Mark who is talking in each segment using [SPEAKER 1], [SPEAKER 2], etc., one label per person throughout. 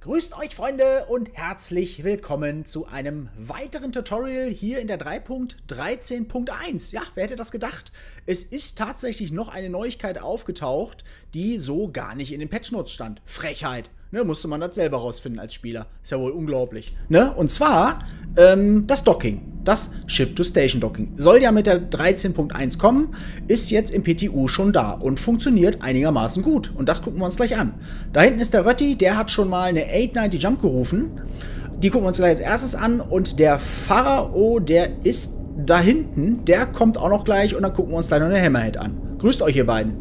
[SPEAKER 1] Grüßt euch Freunde und herzlich willkommen zu einem weiteren Tutorial hier in der 3.13.1. Ja, wer hätte das gedacht? Es ist tatsächlich noch eine Neuigkeit aufgetaucht, die so gar nicht in den Patch Notes stand. Frechheit. Ne, musste man das selber rausfinden als Spieler. Ist ja wohl unglaublich. Ne? Und zwar ähm, das Docking. Das Ship-to-Station-Docking. Soll ja mit der 13.1 kommen, ist jetzt im PTU schon da und funktioniert einigermaßen gut. Und das gucken wir uns gleich an. Da hinten ist der Rötti, der hat schon mal eine 890 Jump gerufen. Die gucken wir uns gleich als erstes an. Und der Pharao, der ist da hinten, der kommt auch noch gleich und dann gucken wir uns gleich noch eine Hammerhead an. Grüßt euch, ihr beiden.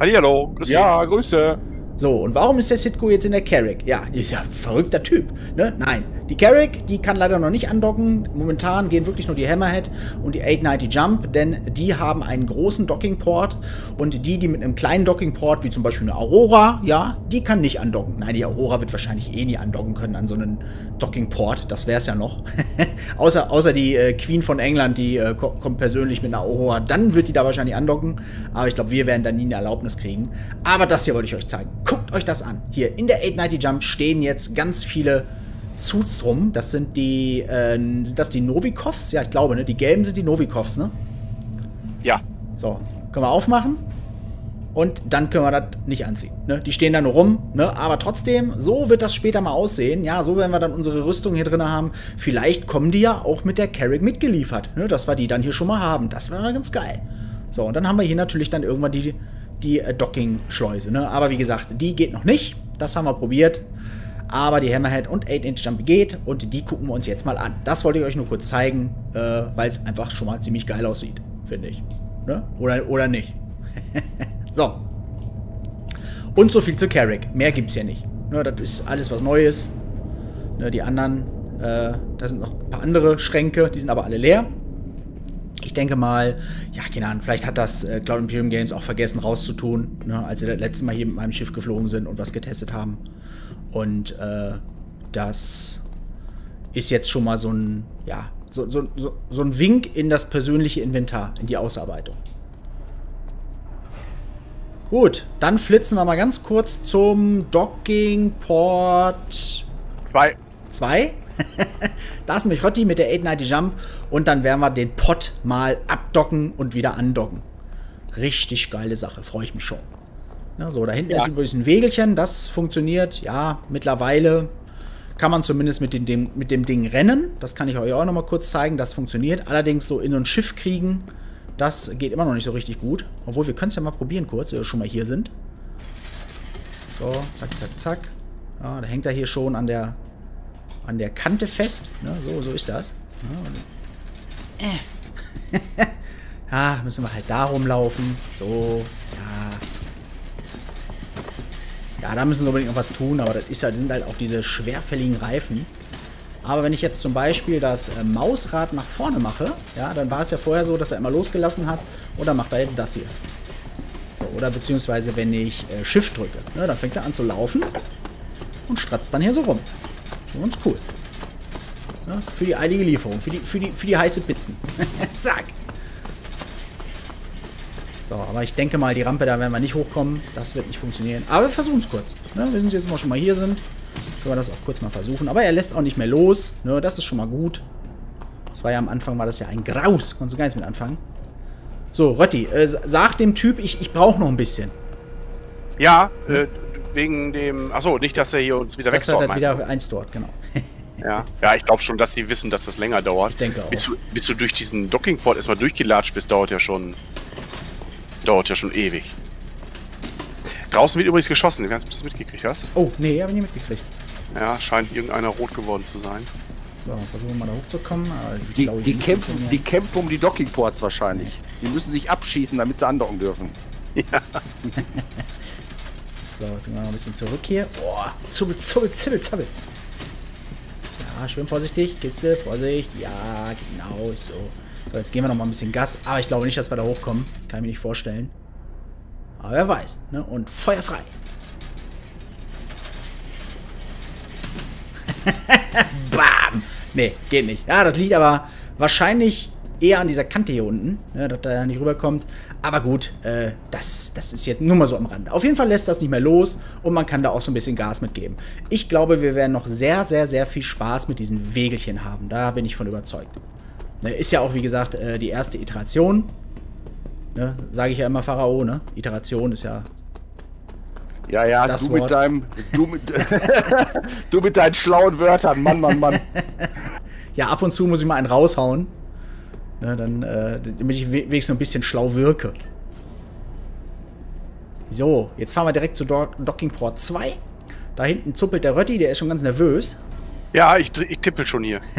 [SPEAKER 2] Hallihallo, grüß
[SPEAKER 3] Ja, Grüße.
[SPEAKER 1] So, und warum ist der Sitco jetzt in der Carrick? Ja, ist ja ein verrückter Typ. Ne? Nein, die Carrick, die kann leider noch nicht andocken. Momentan gehen wirklich nur die Hammerhead und die 890 Jump, denn die haben einen großen Dockingport und die, die mit einem kleinen Dockingport, wie zum Beispiel eine Aurora, ja, die kann nicht andocken. Nein, die Aurora wird wahrscheinlich eh nie andocken können an so einen Dockingport. Das wäre es ja noch. außer, außer die äh, Queen von England, die äh, kommt persönlich mit einer Aurora. Dann wird die da wahrscheinlich andocken. Aber ich glaube, wir werden dann nie eine Erlaubnis kriegen. Aber das hier wollte ich euch zeigen. Guckt euch das an. Hier in der 890 Jump stehen jetzt ganz viele Suits drum. Das sind die, äh, sind das die Novikovs? Ja, ich glaube, ne? Die gelben sind die Novikovs, ne?
[SPEAKER 2] Ja.
[SPEAKER 1] So, können wir aufmachen. Und dann können wir das nicht anziehen. Ne? Die stehen da nur rum, ne? aber trotzdem, so wird das später mal aussehen. Ja, so werden wir dann unsere Rüstung hier drin haben. Vielleicht kommen die ja auch mit der Carrick mitgeliefert, ne? dass wir die dann hier schon mal haben. Das wäre ganz geil. So, und dann haben wir hier natürlich dann irgendwann die, die äh, Docking-Schleuse. Ne? Aber wie gesagt, die geht noch nicht. Das haben wir probiert. Aber die Hammerhead und 8-Inch-Jump geht und die gucken wir uns jetzt mal an. Das wollte ich euch nur kurz zeigen, äh, weil es einfach schon mal ziemlich geil aussieht, finde ich. Ne? Oder, oder nicht. so. Und so viel zu Carrick. Mehr gibt es hier nicht. Ne, das ist alles was Neues. Ne, die anderen, äh, da sind noch ein paar andere Schränke, die sind aber alle leer. Ich denke mal, ja, keine Ahnung, vielleicht hat das äh, Cloud Imperium Games auch vergessen rauszutun, ne, als sie das letzte Mal hier mit meinem Schiff geflogen sind und was getestet haben. Und äh, das ist jetzt schon mal so ein, ja, so, so, so, so ein Wink in das persönliche Inventar, in die Ausarbeitung. Gut, dann flitzen wir mal ganz kurz zum Docking Port
[SPEAKER 2] Zwei.
[SPEAKER 1] 2. da ist nämlich Rotti mit der 890 Jump und dann werden wir den Pot mal abdocken und wieder andocken. Richtig geile Sache, freue ich mich schon. Na, so, da hinten
[SPEAKER 2] Ja.
[SPEAKER 1] ist übrigens ein Wegelchen, das funktioniert, ja, mittlerweile kann man zumindest mit dem, dem, mit dem Ding rennen. Das kann ich euch auch noch mal kurz zeigen, das funktioniert. Allerdings so in so ein Schiff kriegen, das geht immer noch nicht so richtig gut. Obwohl, wir können es ja mal probieren kurz, wenn wir schon mal hier sind. So, zack, zack, zack. Ja, da hängt er hier schon an der, an der Kante fest. Ne? So, so ist das. Ja, und- äh. ja, müssen wir halt da rumlaufen. So, ja. Ja, da müssen sie unbedingt noch was tun, aber das ist ja, das sind halt auch diese schwerfälligen Reifen. Aber wenn ich jetzt zum Beispiel das äh, Mausrad nach vorne mache, ja, dann war es ja vorher so, dass er immer losgelassen hat. Und dann macht er jetzt das hier. So, oder beziehungsweise wenn ich äh, Shift drücke, ne, dann fängt er an zu laufen und stratzt dann hier so rum. Ganz cool. Ja, für die eilige Lieferung, für die, für die, für die heiße Pizzen. Zack. So, aber ich denke mal, die Rampe, da werden wir nicht hochkommen. Das wird nicht funktionieren. Aber wir versuchen es kurz. Ne? Wir sind jetzt mal schon mal hier sind. Können wir das auch kurz mal versuchen. Aber er lässt auch nicht mehr los. Ne? Das ist schon mal gut. Das war ja am Anfang, war das ja ein Graus. Konntest du gar nichts mit anfangen. So, Rötti, äh, sag dem Typ, ich, ich brauche noch ein bisschen.
[SPEAKER 2] Ja, äh, wegen dem. Achso, nicht, dass er hier uns wieder
[SPEAKER 1] Das hat
[SPEAKER 2] wegstort,
[SPEAKER 1] er wieder eins dort, genau.
[SPEAKER 2] Ja, ja ich glaube schon, dass sie wissen, dass das länger dauert.
[SPEAKER 1] Ich denke auch.
[SPEAKER 2] Bis du, bis du durch diesen Dockingport erstmal durchgelatscht bist, dauert ja schon. Dauert ja schon ewig. Draußen wird übrigens geschossen. Hast du das mitgekriegt, hast?
[SPEAKER 1] Oh, nee, habe ich nicht mitgekriegt.
[SPEAKER 2] Ja, scheint irgendeiner rot geworden zu sein.
[SPEAKER 1] So, versuchen wir mal da hochzukommen.
[SPEAKER 3] Die,
[SPEAKER 1] glaube,
[SPEAKER 3] die, kämpfen, die kämpfen um die Dockingports wahrscheinlich. Die müssen sich abschießen, damit sie andocken dürfen.
[SPEAKER 1] So, jetzt gehen wir noch ein bisschen zurück hier. Boah, zubbel, zubbel, zibbel, zabbel. Ja, schön vorsichtig. Kiste, Vorsicht. Ja, genau, so. So, jetzt gehen wir noch mal ein bisschen Gas. Aber ich glaube nicht, dass wir da hochkommen. Kann ich mir nicht vorstellen. Aber wer weiß. Ne? Und Feuer frei. Bam! Nee, geht nicht. Ja, das liegt aber wahrscheinlich eher an dieser Kante hier unten, ne, dass er nicht rüberkommt. Aber gut, äh, das, das ist jetzt nur mal so am Rande. Auf jeden Fall lässt das nicht mehr los und man kann da auch so ein bisschen Gas mitgeben. Ich glaube, wir werden noch sehr, sehr, sehr viel Spaß mit diesen Wegelchen haben. Da bin ich von überzeugt. Ne, ist ja auch, wie gesagt, äh, die erste Iteration. Ne, Sage ich ja immer Pharao, ne? Iteration ist ja
[SPEAKER 3] Ja, ja,
[SPEAKER 1] Das
[SPEAKER 3] du
[SPEAKER 1] Wort.
[SPEAKER 3] mit deinem. Du mit, du mit deinen schlauen Wörtern, Mann, Mann, Mann.
[SPEAKER 1] Ja, ab und zu muss ich mal einen raushauen. Ne, dann, äh, damit ich we- wenigstens ein bisschen schlau wirke. So, jetzt fahren wir direkt zu Do Dockingport 2. Da hinten zuppelt der Rötti, der ist schon ganz nervös.
[SPEAKER 2] Ja, ich, ich tippel schon hier.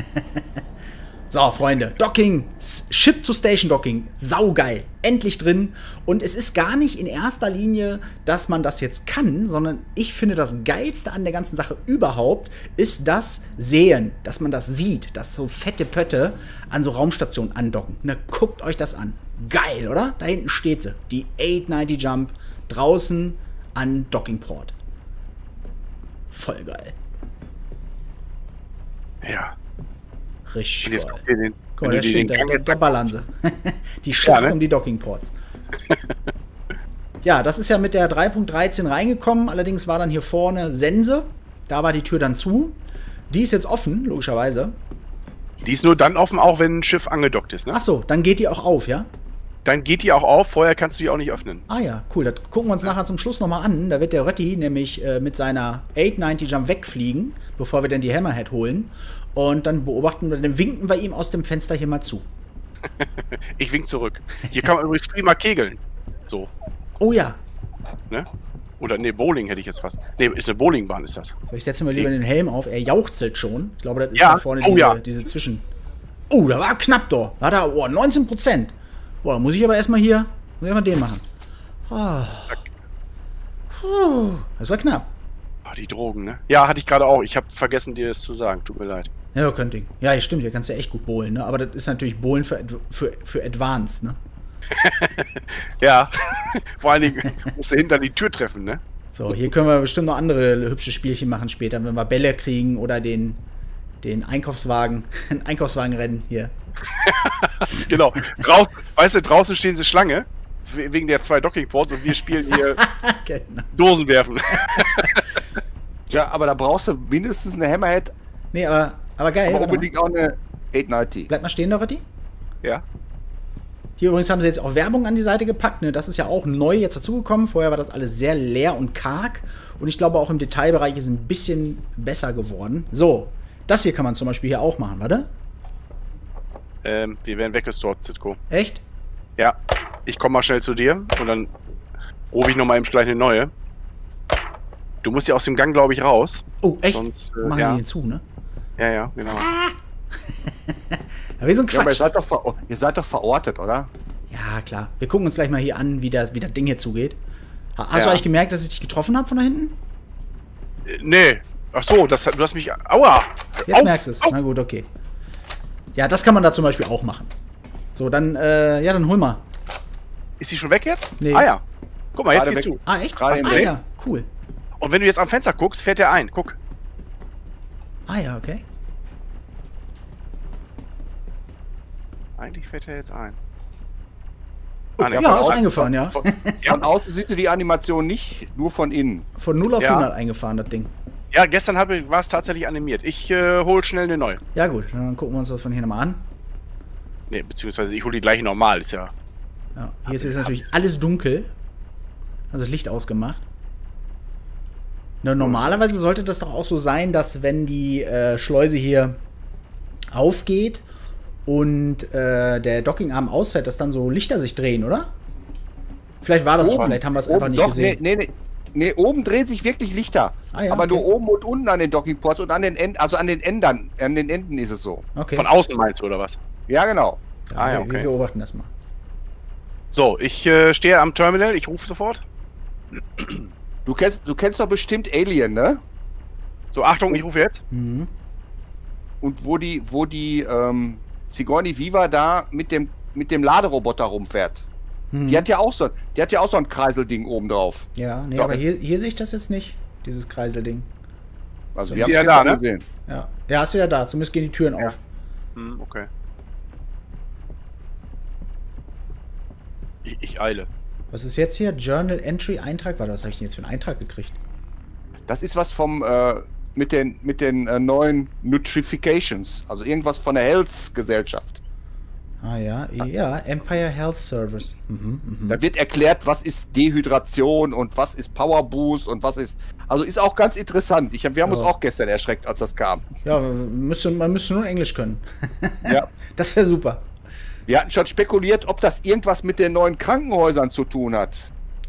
[SPEAKER 1] So, Freunde, Docking, Ship to Station Docking, saugeil, endlich drin. Und es ist gar nicht in erster Linie, dass man das jetzt kann, sondern ich finde, das Geilste an der ganzen Sache überhaupt ist das Sehen, dass man das sieht, dass so fette Pötte an so Raumstationen andocken. Ne, guckt euch das an. Geil, oder? Da hinten steht sie, die 890 Jump, draußen an Dockingport. Voll geil.
[SPEAKER 2] Ja.
[SPEAKER 1] Richtig
[SPEAKER 2] Und
[SPEAKER 1] geil.
[SPEAKER 2] den.
[SPEAKER 1] Guck mal, da steht, da, da, da ballern sie. die Schlacht
[SPEAKER 2] ne?
[SPEAKER 1] um die Dockingports. ja, das ist ja mit der 3.13 reingekommen. Allerdings war dann hier vorne Sense. Da war die Tür dann zu. Die ist jetzt offen, logischerweise.
[SPEAKER 2] Die ist nur dann offen, auch wenn ein Schiff angedockt ist, ne?
[SPEAKER 1] Ach so, dann geht die auch auf, ja?
[SPEAKER 2] Dann geht die auch auf, vorher kannst du die auch nicht öffnen.
[SPEAKER 1] Ah ja, cool. Das gucken wir uns nachher zum Schluss nochmal an. Da wird der Rötti nämlich äh, mit seiner 890 Jump wegfliegen, bevor wir dann die Hammerhead holen. Und dann beobachten wir, dann winken wir ihm aus dem Fenster hier mal zu.
[SPEAKER 2] Ich wink zurück. Hier kann man übrigens prima kegeln. So,
[SPEAKER 1] Oh ja,
[SPEAKER 2] ne? Oder nee, Bowling hätte ich jetzt fast. Nee, ist eine Bowlingbahn, ist das.
[SPEAKER 1] So, ich setze mir lieber den Helm auf. Er jauchzelt schon. Ich glaube, das ist
[SPEAKER 2] Ja.
[SPEAKER 1] da vorne
[SPEAKER 2] Oh,
[SPEAKER 1] diese,
[SPEAKER 2] ja.
[SPEAKER 1] diese Zwischen. Oh, da war knapp da. Da hat er, oh, 19 Prozent. Boah, muss ich aber erstmal hier, muss ich mal den machen. Ah. Puh, das war knapp.
[SPEAKER 2] Ah, die Drogen, ne? Ja, hatte ich gerade auch. Ich habe vergessen, dir das zu sagen. Tut mir leid.
[SPEAKER 1] Ja, könnte ich. Ja, ja, stimmt, hier kannst du ja echt gut bowlen, ne? Aber das ist natürlich Bowlen für, für, für Advanced, ne?
[SPEAKER 2] Ja. Vor allen Dingen musst du hinter die Tür treffen, ne?
[SPEAKER 1] So, hier können wir bestimmt noch andere hübsche Spielchen machen später, wenn wir Bälle kriegen oder den, den Einkaufswagen, ein Einkaufswagenrennen hier.
[SPEAKER 2] Genau. Draußen, weißt du, draußen stehen sie Schlange. we- Wegen der zwei Dockingports und wir spielen hier
[SPEAKER 1] genau.
[SPEAKER 2] Dosen werfen.
[SPEAKER 3] Ja, aber da brauchst du mindestens eine Hammerhead,
[SPEAKER 1] Nee, aber, aber geil.
[SPEAKER 3] aber unbedingt auch eine 890.
[SPEAKER 1] Bleib mal stehen, Dorothy.
[SPEAKER 2] Ja.
[SPEAKER 1] Hier übrigens haben sie jetzt auch Werbung an die Seite gepackt. Ne? Das ist ja auch neu jetzt dazugekommen. Vorher war das alles sehr leer und karg. Und ich glaube auch im Detailbereich ist ein bisschen besser geworden. So, das hier kann man zum Beispiel hier auch machen, warte.
[SPEAKER 2] Ähm, wir werden weggestorbt, Zitko.
[SPEAKER 1] Echt?
[SPEAKER 2] Ja. Ich komme mal schnell zu dir und dann rufe ich nochmal eben gleich eine neue. Du musst ja aus dem Gang, glaube ich, raus.
[SPEAKER 1] Oh, echt?
[SPEAKER 2] Sonst, äh,
[SPEAKER 1] machen
[SPEAKER 2] ja.
[SPEAKER 1] die den zu, ne?
[SPEAKER 2] Ja, ja, genau.
[SPEAKER 1] Ja, wie so ein
[SPEAKER 3] Ja, aber ihr
[SPEAKER 1] Quatsch.
[SPEAKER 3] seid, doch ihr seid doch verortet, oder?
[SPEAKER 1] Ja, klar. Wir gucken uns gleich mal hier an, wie das, wie das Ding hier zugeht. Ha- Hast
[SPEAKER 2] Ja.
[SPEAKER 1] du eigentlich gemerkt, dass ich dich getroffen habe von da hinten?
[SPEAKER 2] Äh, nee. Ach so, das, hat- du hast mich. Aua!
[SPEAKER 1] Jetzt
[SPEAKER 2] Au!
[SPEAKER 1] merkst du es.
[SPEAKER 2] Au!
[SPEAKER 1] Na gut, okay. Ja, das kann man da zum Beispiel auch machen. So, dann, äh, ja, dann hol mal.
[SPEAKER 2] Ist die schon weg jetzt?
[SPEAKER 1] Nee.
[SPEAKER 2] Ah ja. Guck mal, jetzt
[SPEAKER 3] Gerade
[SPEAKER 2] geht's
[SPEAKER 3] weg.
[SPEAKER 2] zu.
[SPEAKER 1] Ah, echt?
[SPEAKER 3] Gerade
[SPEAKER 1] ah, ja, cool.
[SPEAKER 2] Und wenn du jetzt am Fenster guckst, fährt der ein. Guck.
[SPEAKER 1] Ah, ja, okay.
[SPEAKER 2] Eigentlich fährt er jetzt ein. Ah, nee,
[SPEAKER 1] ja,
[SPEAKER 2] von
[SPEAKER 1] ist
[SPEAKER 2] außen-
[SPEAKER 1] eingefahren, ja.
[SPEAKER 3] Von, von außen siehst du die Animation nicht, nur von innen.
[SPEAKER 1] Von 0 auf
[SPEAKER 2] Ja.
[SPEAKER 1] 100 eingefahren, das Ding.
[SPEAKER 2] Ja, gestern war es tatsächlich animiert. Ich äh, hol schnell eine neue.
[SPEAKER 1] Ja, gut, dann gucken wir uns das von hier nochmal an.
[SPEAKER 2] Nee, beziehungsweise ich hole die gleiche normal. Ist ja.
[SPEAKER 1] Ja, hier ist jetzt natürlich alles dunkel. Also das Licht ausgemacht. Ne, normalerweise sollte das doch auch so sein, dass wenn die äh, Schleuse hier aufgeht und äh, der Dockingarm ausfährt, dass dann so Lichter sich drehen, oder? Vielleicht war das auch, vielleicht haben wir es einfach
[SPEAKER 3] Oben-
[SPEAKER 1] nicht
[SPEAKER 3] doch,
[SPEAKER 1] gesehen.
[SPEAKER 3] Nee, nee, nee. Nee, oben dreht sich wirklich Lichter.
[SPEAKER 1] Ah, ja,
[SPEAKER 3] aber
[SPEAKER 1] okay.
[SPEAKER 3] nur oben und unten an den Dockingports und an den Enden, also an den Ändern, an den Enden ist es so.
[SPEAKER 1] Okay.
[SPEAKER 2] Von außen meinst du, oder was?
[SPEAKER 3] Ja, genau.
[SPEAKER 2] Ah, ja,
[SPEAKER 1] wir-
[SPEAKER 2] okay.
[SPEAKER 1] Wir beobachten das mal.
[SPEAKER 2] So, ich äh, stehe am Terminal. Ich rufe sofort.
[SPEAKER 3] Du kennst, du kennst doch bestimmt Alien, ne?
[SPEAKER 2] So, Achtung, ich rufe jetzt.
[SPEAKER 1] Mhm.
[SPEAKER 3] Und wo die, wo die ähm, Sigourney Viva da mit dem, mit dem Laderoboter rumfährt.
[SPEAKER 1] Mhm.
[SPEAKER 3] Die hat ja auch so, die hat ja auch so ein Kreiselding oben drauf.
[SPEAKER 1] Ja, nee,
[SPEAKER 2] So.
[SPEAKER 1] aber hier, hier sehe ich das jetzt nicht, dieses Kreiselding.
[SPEAKER 3] Also
[SPEAKER 1] Ist
[SPEAKER 3] wir haben
[SPEAKER 2] ja
[SPEAKER 3] es
[SPEAKER 2] da,
[SPEAKER 3] da,
[SPEAKER 2] ne?
[SPEAKER 3] gesehen.
[SPEAKER 1] Ja, ja ist wieder da. Zumindest gehen die Türen auf.
[SPEAKER 2] Hm, okay. Ich, ich eile.
[SPEAKER 1] Was ist jetzt hier? Journal Entry Eintrag? Warte, was habe ich denn jetzt für einen Eintrag gekriegt?
[SPEAKER 3] Das ist was vom äh, mit den mit den äh, neuen Nutrifications, also irgendwas von der Health-Gesellschaft.
[SPEAKER 1] Ah ja, ja, Empire Health Service. Mhm, mhm.
[SPEAKER 3] Da wird erklärt, was ist Dehydration und was ist Power Boost und was ist. Also ist auch ganz interessant. Ich hab, wir haben uns
[SPEAKER 1] Ja.
[SPEAKER 3] auch gestern erschreckt, als das kam.
[SPEAKER 1] Ja, müsste, man müsste nur Englisch können.
[SPEAKER 3] Ja.
[SPEAKER 1] Das wäre super.
[SPEAKER 3] Wir hatten schon spekuliert, ob das irgendwas mit den neuen Krankenhäusern zu tun hat.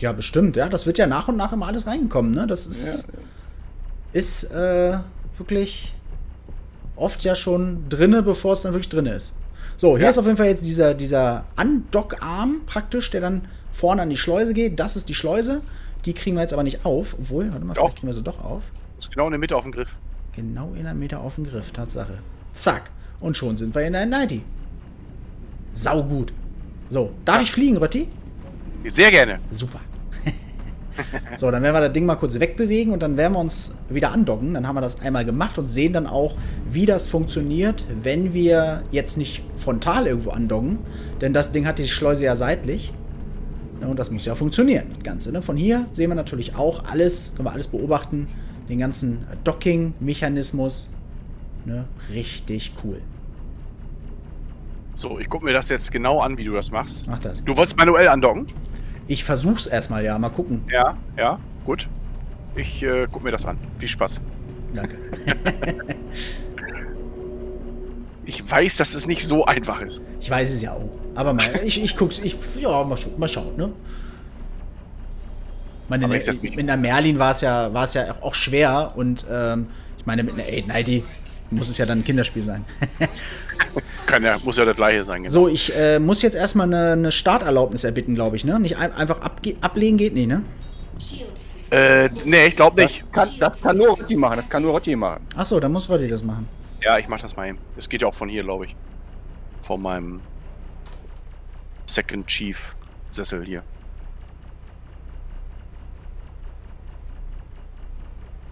[SPEAKER 1] Ja, bestimmt. Ja, das wird ja nach und nach immer alles reingekommen, ne? Das ist, ist äh, wirklich oft ja schon drinne, bevor es dann wirklich drinne ist. So, hier
[SPEAKER 3] Ja.
[SPEAKER 1] ist auf jeden Fall jetzt dieser, dieser Andockarm praktisch, der dann vorne an die Schleuse geht. Das ist die Schleuse. Die kriegen wir jetzt aber nicht auf. Obwohl, warte mal,
[SPEAKER 2] Doch.
[SPEAKER 1] vielleicht kriegen wir sie doch auf.
[SPEAKER 2] Ist genau in der Mitte auf dem Griff.
[SPEAKER 1] Genau in der Meter auf den Griff, Tatsache. Zack. Und schon sind wir in der 90. Sau gut. So, darf ich fliegen, Rötti?
[SPEAKER 2] Sehr gerne.
[SPEAKER 1] Super. so, dann werden wir das Ding mal kurz wegbewegen und dann werden wir uns wieder andocken. Dann haben wir das einmal gemacht und sehen dann auch, wie das funktioniert, wenn wir jetzt nicht frontal irgendwo andocken. Denn das Ding hat die Schleuse ja seitlich. Ja, und das muss ja funktionieren, das Ganze. Ne? Von hier sehen wir natürlich auch alles, können wir alles beobachten. Den ganzen Docking-Mechanismus. Ne? Richtig cool.
[SPEAKER 2] So, ich gucke mir das jetzt genau an, wie du das machst.
[SPEAKER 1] Mach das.
[SPEAKER 2] Du wolltest manuell andocken?
[SPEAKER 1] Ich versuch's erstmal, ja. Mal gucken.
[SPEAKER 2] Ja, ja, gut. Ich äh, guck mir das an. Viel Spaß.
[SPEAKER 1] Danke.
[SPEAKER 2] Ich weiß, dass es nicht so einfach ist.
[SPEAKER 1] Ich weiß es ja auch. Aber mal, ich, ich guck's, ich, ja, mal, scha mal schauen, ne? Meine, ne,
[SPEAKER 2] mich-
[SPEAKER 1] mit einer Merlin war es ja, war es ja auch schwer und ähm, ich meine, mit einer 890 muss es ja dann ein Kinderspiel sein.
[SPEAKER 2] Kann ja, muss ja das gleiche sein. Genau.
[SPEAKER 1] so, ich äh, muss jetzt erstmal eine, eine Starterlaubnis erbitten, glaube ich, ne? Nicht ein, einfach abge ablegen geht nicht, ne?
[SPEAKER 2] Äh, nee, ich glaube nicht.
[SPEAKER 3] Kann, das kann nur Rotti machen, das kann nur Rotti machen.
[SPEAKER 1] Achso, dann muss Roddy das machen.
[SPEAKER 2] Ja, ich mach das mal eben. Es geht ja auch von hier, glaube ich. Von meinem Second Chief Sessel hier.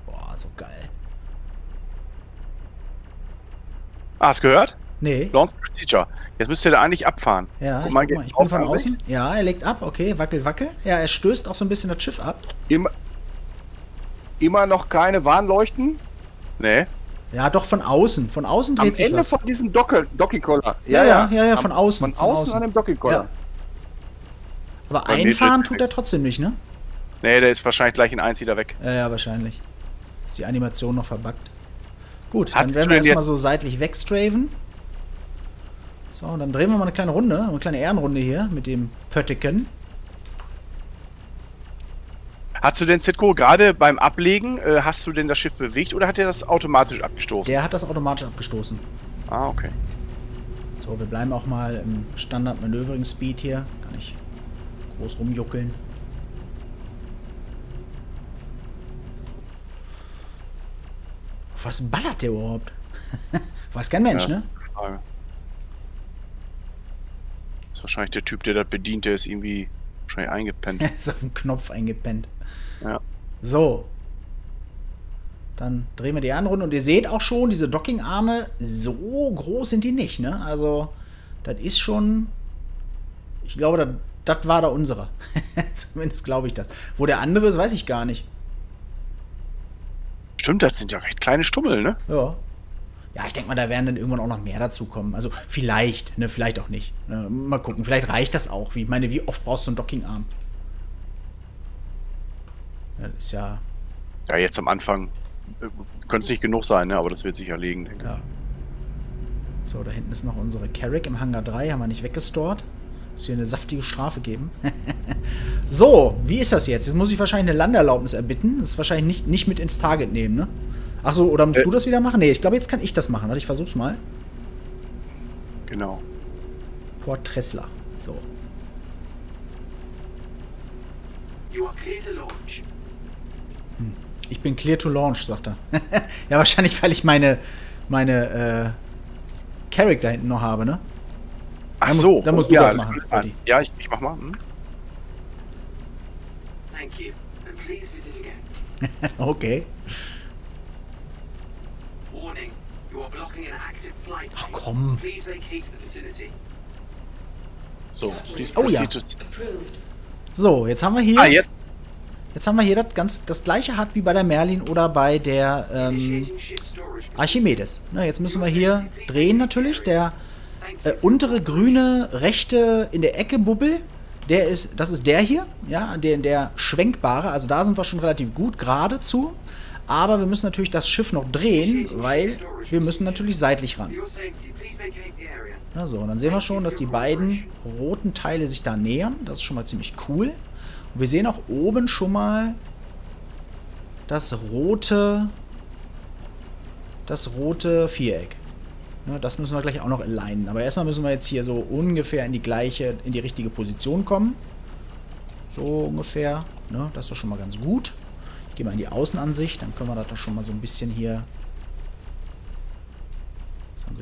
[SPEAKER 1] Boah, so geil.
[SPEAKER 2] Ah, hast gehört?
[SPEAKER 1] Nee.
[SPEAKER 2] Launch Procedure. Jetzt müsste der eigentlich abfahren.
[SPEAKER 1] Ja,
[SPEAKER 2] Guck
[SPEAKER 1] ich,
[SPEAKER 2] mal, geht
[SPEAKER 1] mal, ich bin von außen. Ja, er legt ab, okay, wackel, wackel. Ja, er stößt auch so ein bisschen das Schiff ab.
[SPEAKER 3] Immer, immer noch keine Warnleuchten.
[SPEAKER 2] Nee.
[SPEAKER 1] Ja, doch von außen. Von außen
[SPEAKER 3] Am
[SPEAKER 1] dreht sich
[SPEAKER 3] Ende
[SPEAKER 1] was.
[SPEAKER 3] von diesem Docking-Collar.
[SPEAKER 1] Ja, ja, ja, ja,
[SPEAKER 3] Am-
[SPEAKER 1] von außen,
[SPEAKER 3] Von
[SPEAKER 1] von
[SPEAKER 3] außen, an dem Docking-Collar.
[SPEAKER 1] Ja. Aber
[SPEAKER 2] Bei
[SPEAKER 1] einfahren tut er trotzdem nicht, ne?
[SPEAKER 2] Nee, der ist wahrscheinlich gleich in eins wieder weg.
[SPEAKER 1] Ja, ja, wahrscheinlich. Ist die Animation noch verbuggt. Gut, dann
[SPEAKER 2] Hattest
[SPEAKER 1] werden
[SPEAKER 2] du
[SPEAKER 1] wir erstmal so seitlich wegstraven. So, und dann drehen wir mal eine kleine Runde, eine kleine Ehrenrunde hier mit dem Pötteken.
[SPEAKER 2] Hast du denn, Zitko, gerade beim Ablegen, äh, hast du denn das Schiff bewegt oder hat er das automatisch abgestoßen?
[SPEAKER 1] Der hat das automatisch abgestoßen.
[SPEAKER 2] Ah, okay.
[SPEAKER 1] So, wir bleiben auch mal im Standard Maneuvering Speed hier. Kann ich groß rumjuckeln. Auf was ballert der überhaupt? Weiß kein Mensch,
[SPEAKER 2] Ja.
[SPEAKER 1] ne?
[SPEAKER 2] Frage. Wahrscheinlich der Typ, der das bedient, der ist irgendwie wahrscheinlich eingepennt.
[SPEAKER 1] ist auf den Knopf eingepennt.
[SPEAKER 2] ja.
[SPEAKER 1] So. Dann drehen wir die andere Runde und ihr seht auch schon, diese Dockingarme, so groß sind die nicht, ne? Also, das ist schon. Ich glaube, das, war da unserer. Zumindest glaube ich das. Wo der andere ist, weiß ich gar nicht.
[SPEAKER 2] Stimmt, das sind ja recht kleine Stummel, ne?
[SPEAKER 1] Ja. Ja, ich denke mal, da werden dann irgendwann auch noch mehr dazu kommen. Also, vielleicht, ne? Vielleicht auch nicht. Ne? Mal gucken, vielleicht reicht das auch. Wie, ich meine, wie oft brauchst du einen Dockingarm? Ja, das ist ja.
[SPEAKER 2] Ja, jetzt am Anfang äh, könnte es nicht genug sein, ne? Aber das wird sich erlegen, denke ich.
[SPEAKER 1] Ja. So, da hinten ist noch unsere Carrick im Hangar 3. Haben wir nicht weggestort. Muss hier eine saftige Strafe geben. so, wie ist das jetzt? Jetzt muss ich wahrscheinlich eine Landeerlaubnis erbitten. Das ist wahrscheinlich nicht, nicht mit ins Target nehmen, ne? Achso, oder musst
[SPEAKER 2] Äh.
[SPEAKER 1] du das wieder machen? Nee, ich glaube, jetzt kann ich das machen. Warte, ich versuch's mal.
[SPEAKER 2] Genau.
[SPEAKER 1] Port Tressler. So.
[SPEAKER 4] You are clear to launch.
[SPEAKER 1] Ich bin clear to launch, sagt er. ja, wahrscheinlich, weil ich meine, meine, äh, da hinten noch habe, ne?
[SPEAKER 2] Ach
[SPEAKER 1] Da musst-
[SPEAKER 2] so.
[SPEAKER 1] da musst du
[SPEAKER 2] ja,
[SPEAKER 1] das machen, Freddy.
[SPEAKER 2] Ja, ich, ich mach mal. Hm?
[SPEAKER 4] Thank you. And please visit again.
[SPEAKER 1] okay.
[SPEAKER 4] Warning. You are blocking an active flight.
[SPEAKER 1] Ach,
[SPEAKER 4] lane.
[SPEAKER 1] Komm.
[SPEAKER 4] Please vacate the vicinity.
[SPEAKER 2] So,
[SPEAKER 1] Oh ja. So, jetzt haben wir hier.
[SPEAKER 2] Ah, jetzt.
[SPEAKER 1] Jetzt haben wir hier das, ganz, das gleiche hat wie bei der Merlin oder bei der ähm. Archimedes. Na, jetzt müssen wir hier drehen natürlich. Der äh, untere grüne rechte in der Ecke Bubbel, der ist, das ist der hier, ja, der, der schwenkbare. Also da sind wir schon relativ gut geradezu. Aber wir müssen natürlich das Schiff noch drehen, weil wir müssen natürlich seitlich ran.
[SPEAKER 4] For your safety, please vacate the area.
[SPEAKER 1] Ja, so, dann sehen wir schon, dass die beiden roten Teile sich da nähern. Das ist schon mal ziemlich cool. Und wir sehen auch oben schon mal das rote, das rote Viereck. Ne, das müssen wir gleich auch noch alignen. Aber erstmal müssen wir jetzt hier so ungefähr in die gleiche, in die richtige Position kommen. So ungefähr. Ne, das ist doch schon mal ganz gut. Ich gehe mal in die Außenansicht, dann können wir das doch schon mal so ein bisschen hier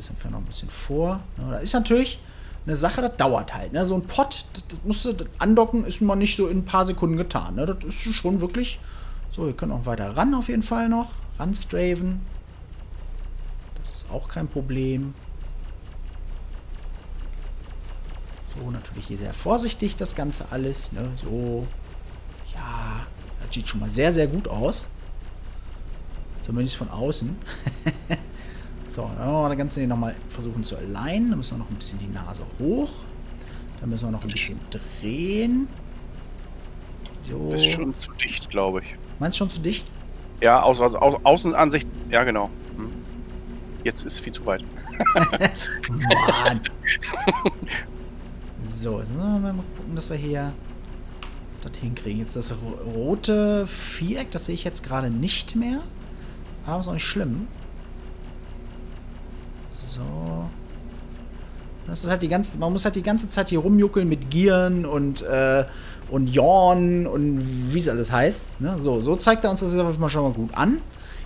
[SPEAKER 1] bisschen noch ein bisschen vor. Ja, da ist natürlich eine Sache, das dauert halt. Ne? So ein Pot, das, das musst du das andocken, ist mal nicht so in ein paar Sekunden getan. Ne? Das ist schon wirklich. So, wir können auch weiter ran auf jeden Fall noch. Ranstraven. Das ist auch kein Problem. So, natürlich hier sehr vorsichtig das Ganze alles. Ne? So. Ja, das sieht schon mal sehr, sehr gut aus. Zumindest von außen. So, dann wollen wir das Ganze hier nochmal versuchen zu alignen. Dann müssen wir noch ein bisschen die Nase hoch. Dann müssen wir noch ein bisschen drehen. So.
[SPEAKER 2] Ist schon zu dicht, glaube ich.
[SPEAKER 1] Meinst du schon zu dicht?
[SPEAKER 2] Ja, aus, aus, aus Außenansicht. Ja, genau. Hm. Jetzt ist viel zu weit.
[SPEAKER 1] Mann. so, jetzt müssen wir mal gucken, dass wir hier das hinkriegen. Jetzt das ro- rote Viereck, das sehe ich jetzt gerade nicht mehr. Aber ist auch nicht schlimm. So. Das ist halt die ganze, man muss halt die ganze Zeit hier rumjuckeln mit Gieren und, äh, und Jorn und wie es alles heißt. Ne? So, so zeigt er uns das jetzt mal schon mal gut an.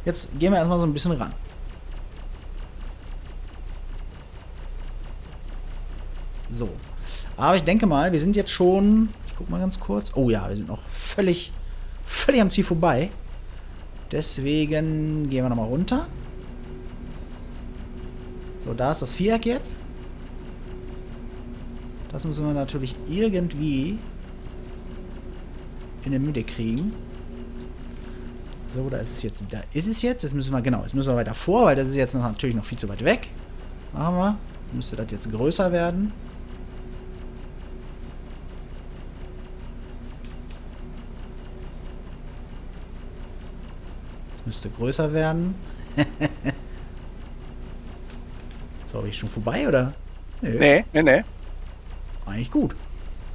[SPEAKER 1] Jetzt gehen wir erstmal so ein bisschen ran. So. Aber ich denke mal, wir sind jetzt schon. Ich guck mal ganz kurz. Oh ja, wir sind noch völlig, völlig am Ziel vorbei. Deswegen gehen wir nochmal runter. So, da ist das Viereck jetzt. Das müssen wir natürlich irgendwie in der Mitte kriegen. So, da ist es jetzt. Da ist es jetzt. Jetzt müssen wir, genau, jetzt müssen wir weiter vor, weil das ist jetzt natürlich noch viel zu weit weg. Machen wir. Müsste das jetzt größer werden. Das müsste größer werden. bin ich schon vorbei, oder? Nö,
[SPEAKER 2] Nee, nee, nee.
[SPEAKER 1] Eigentlich gut.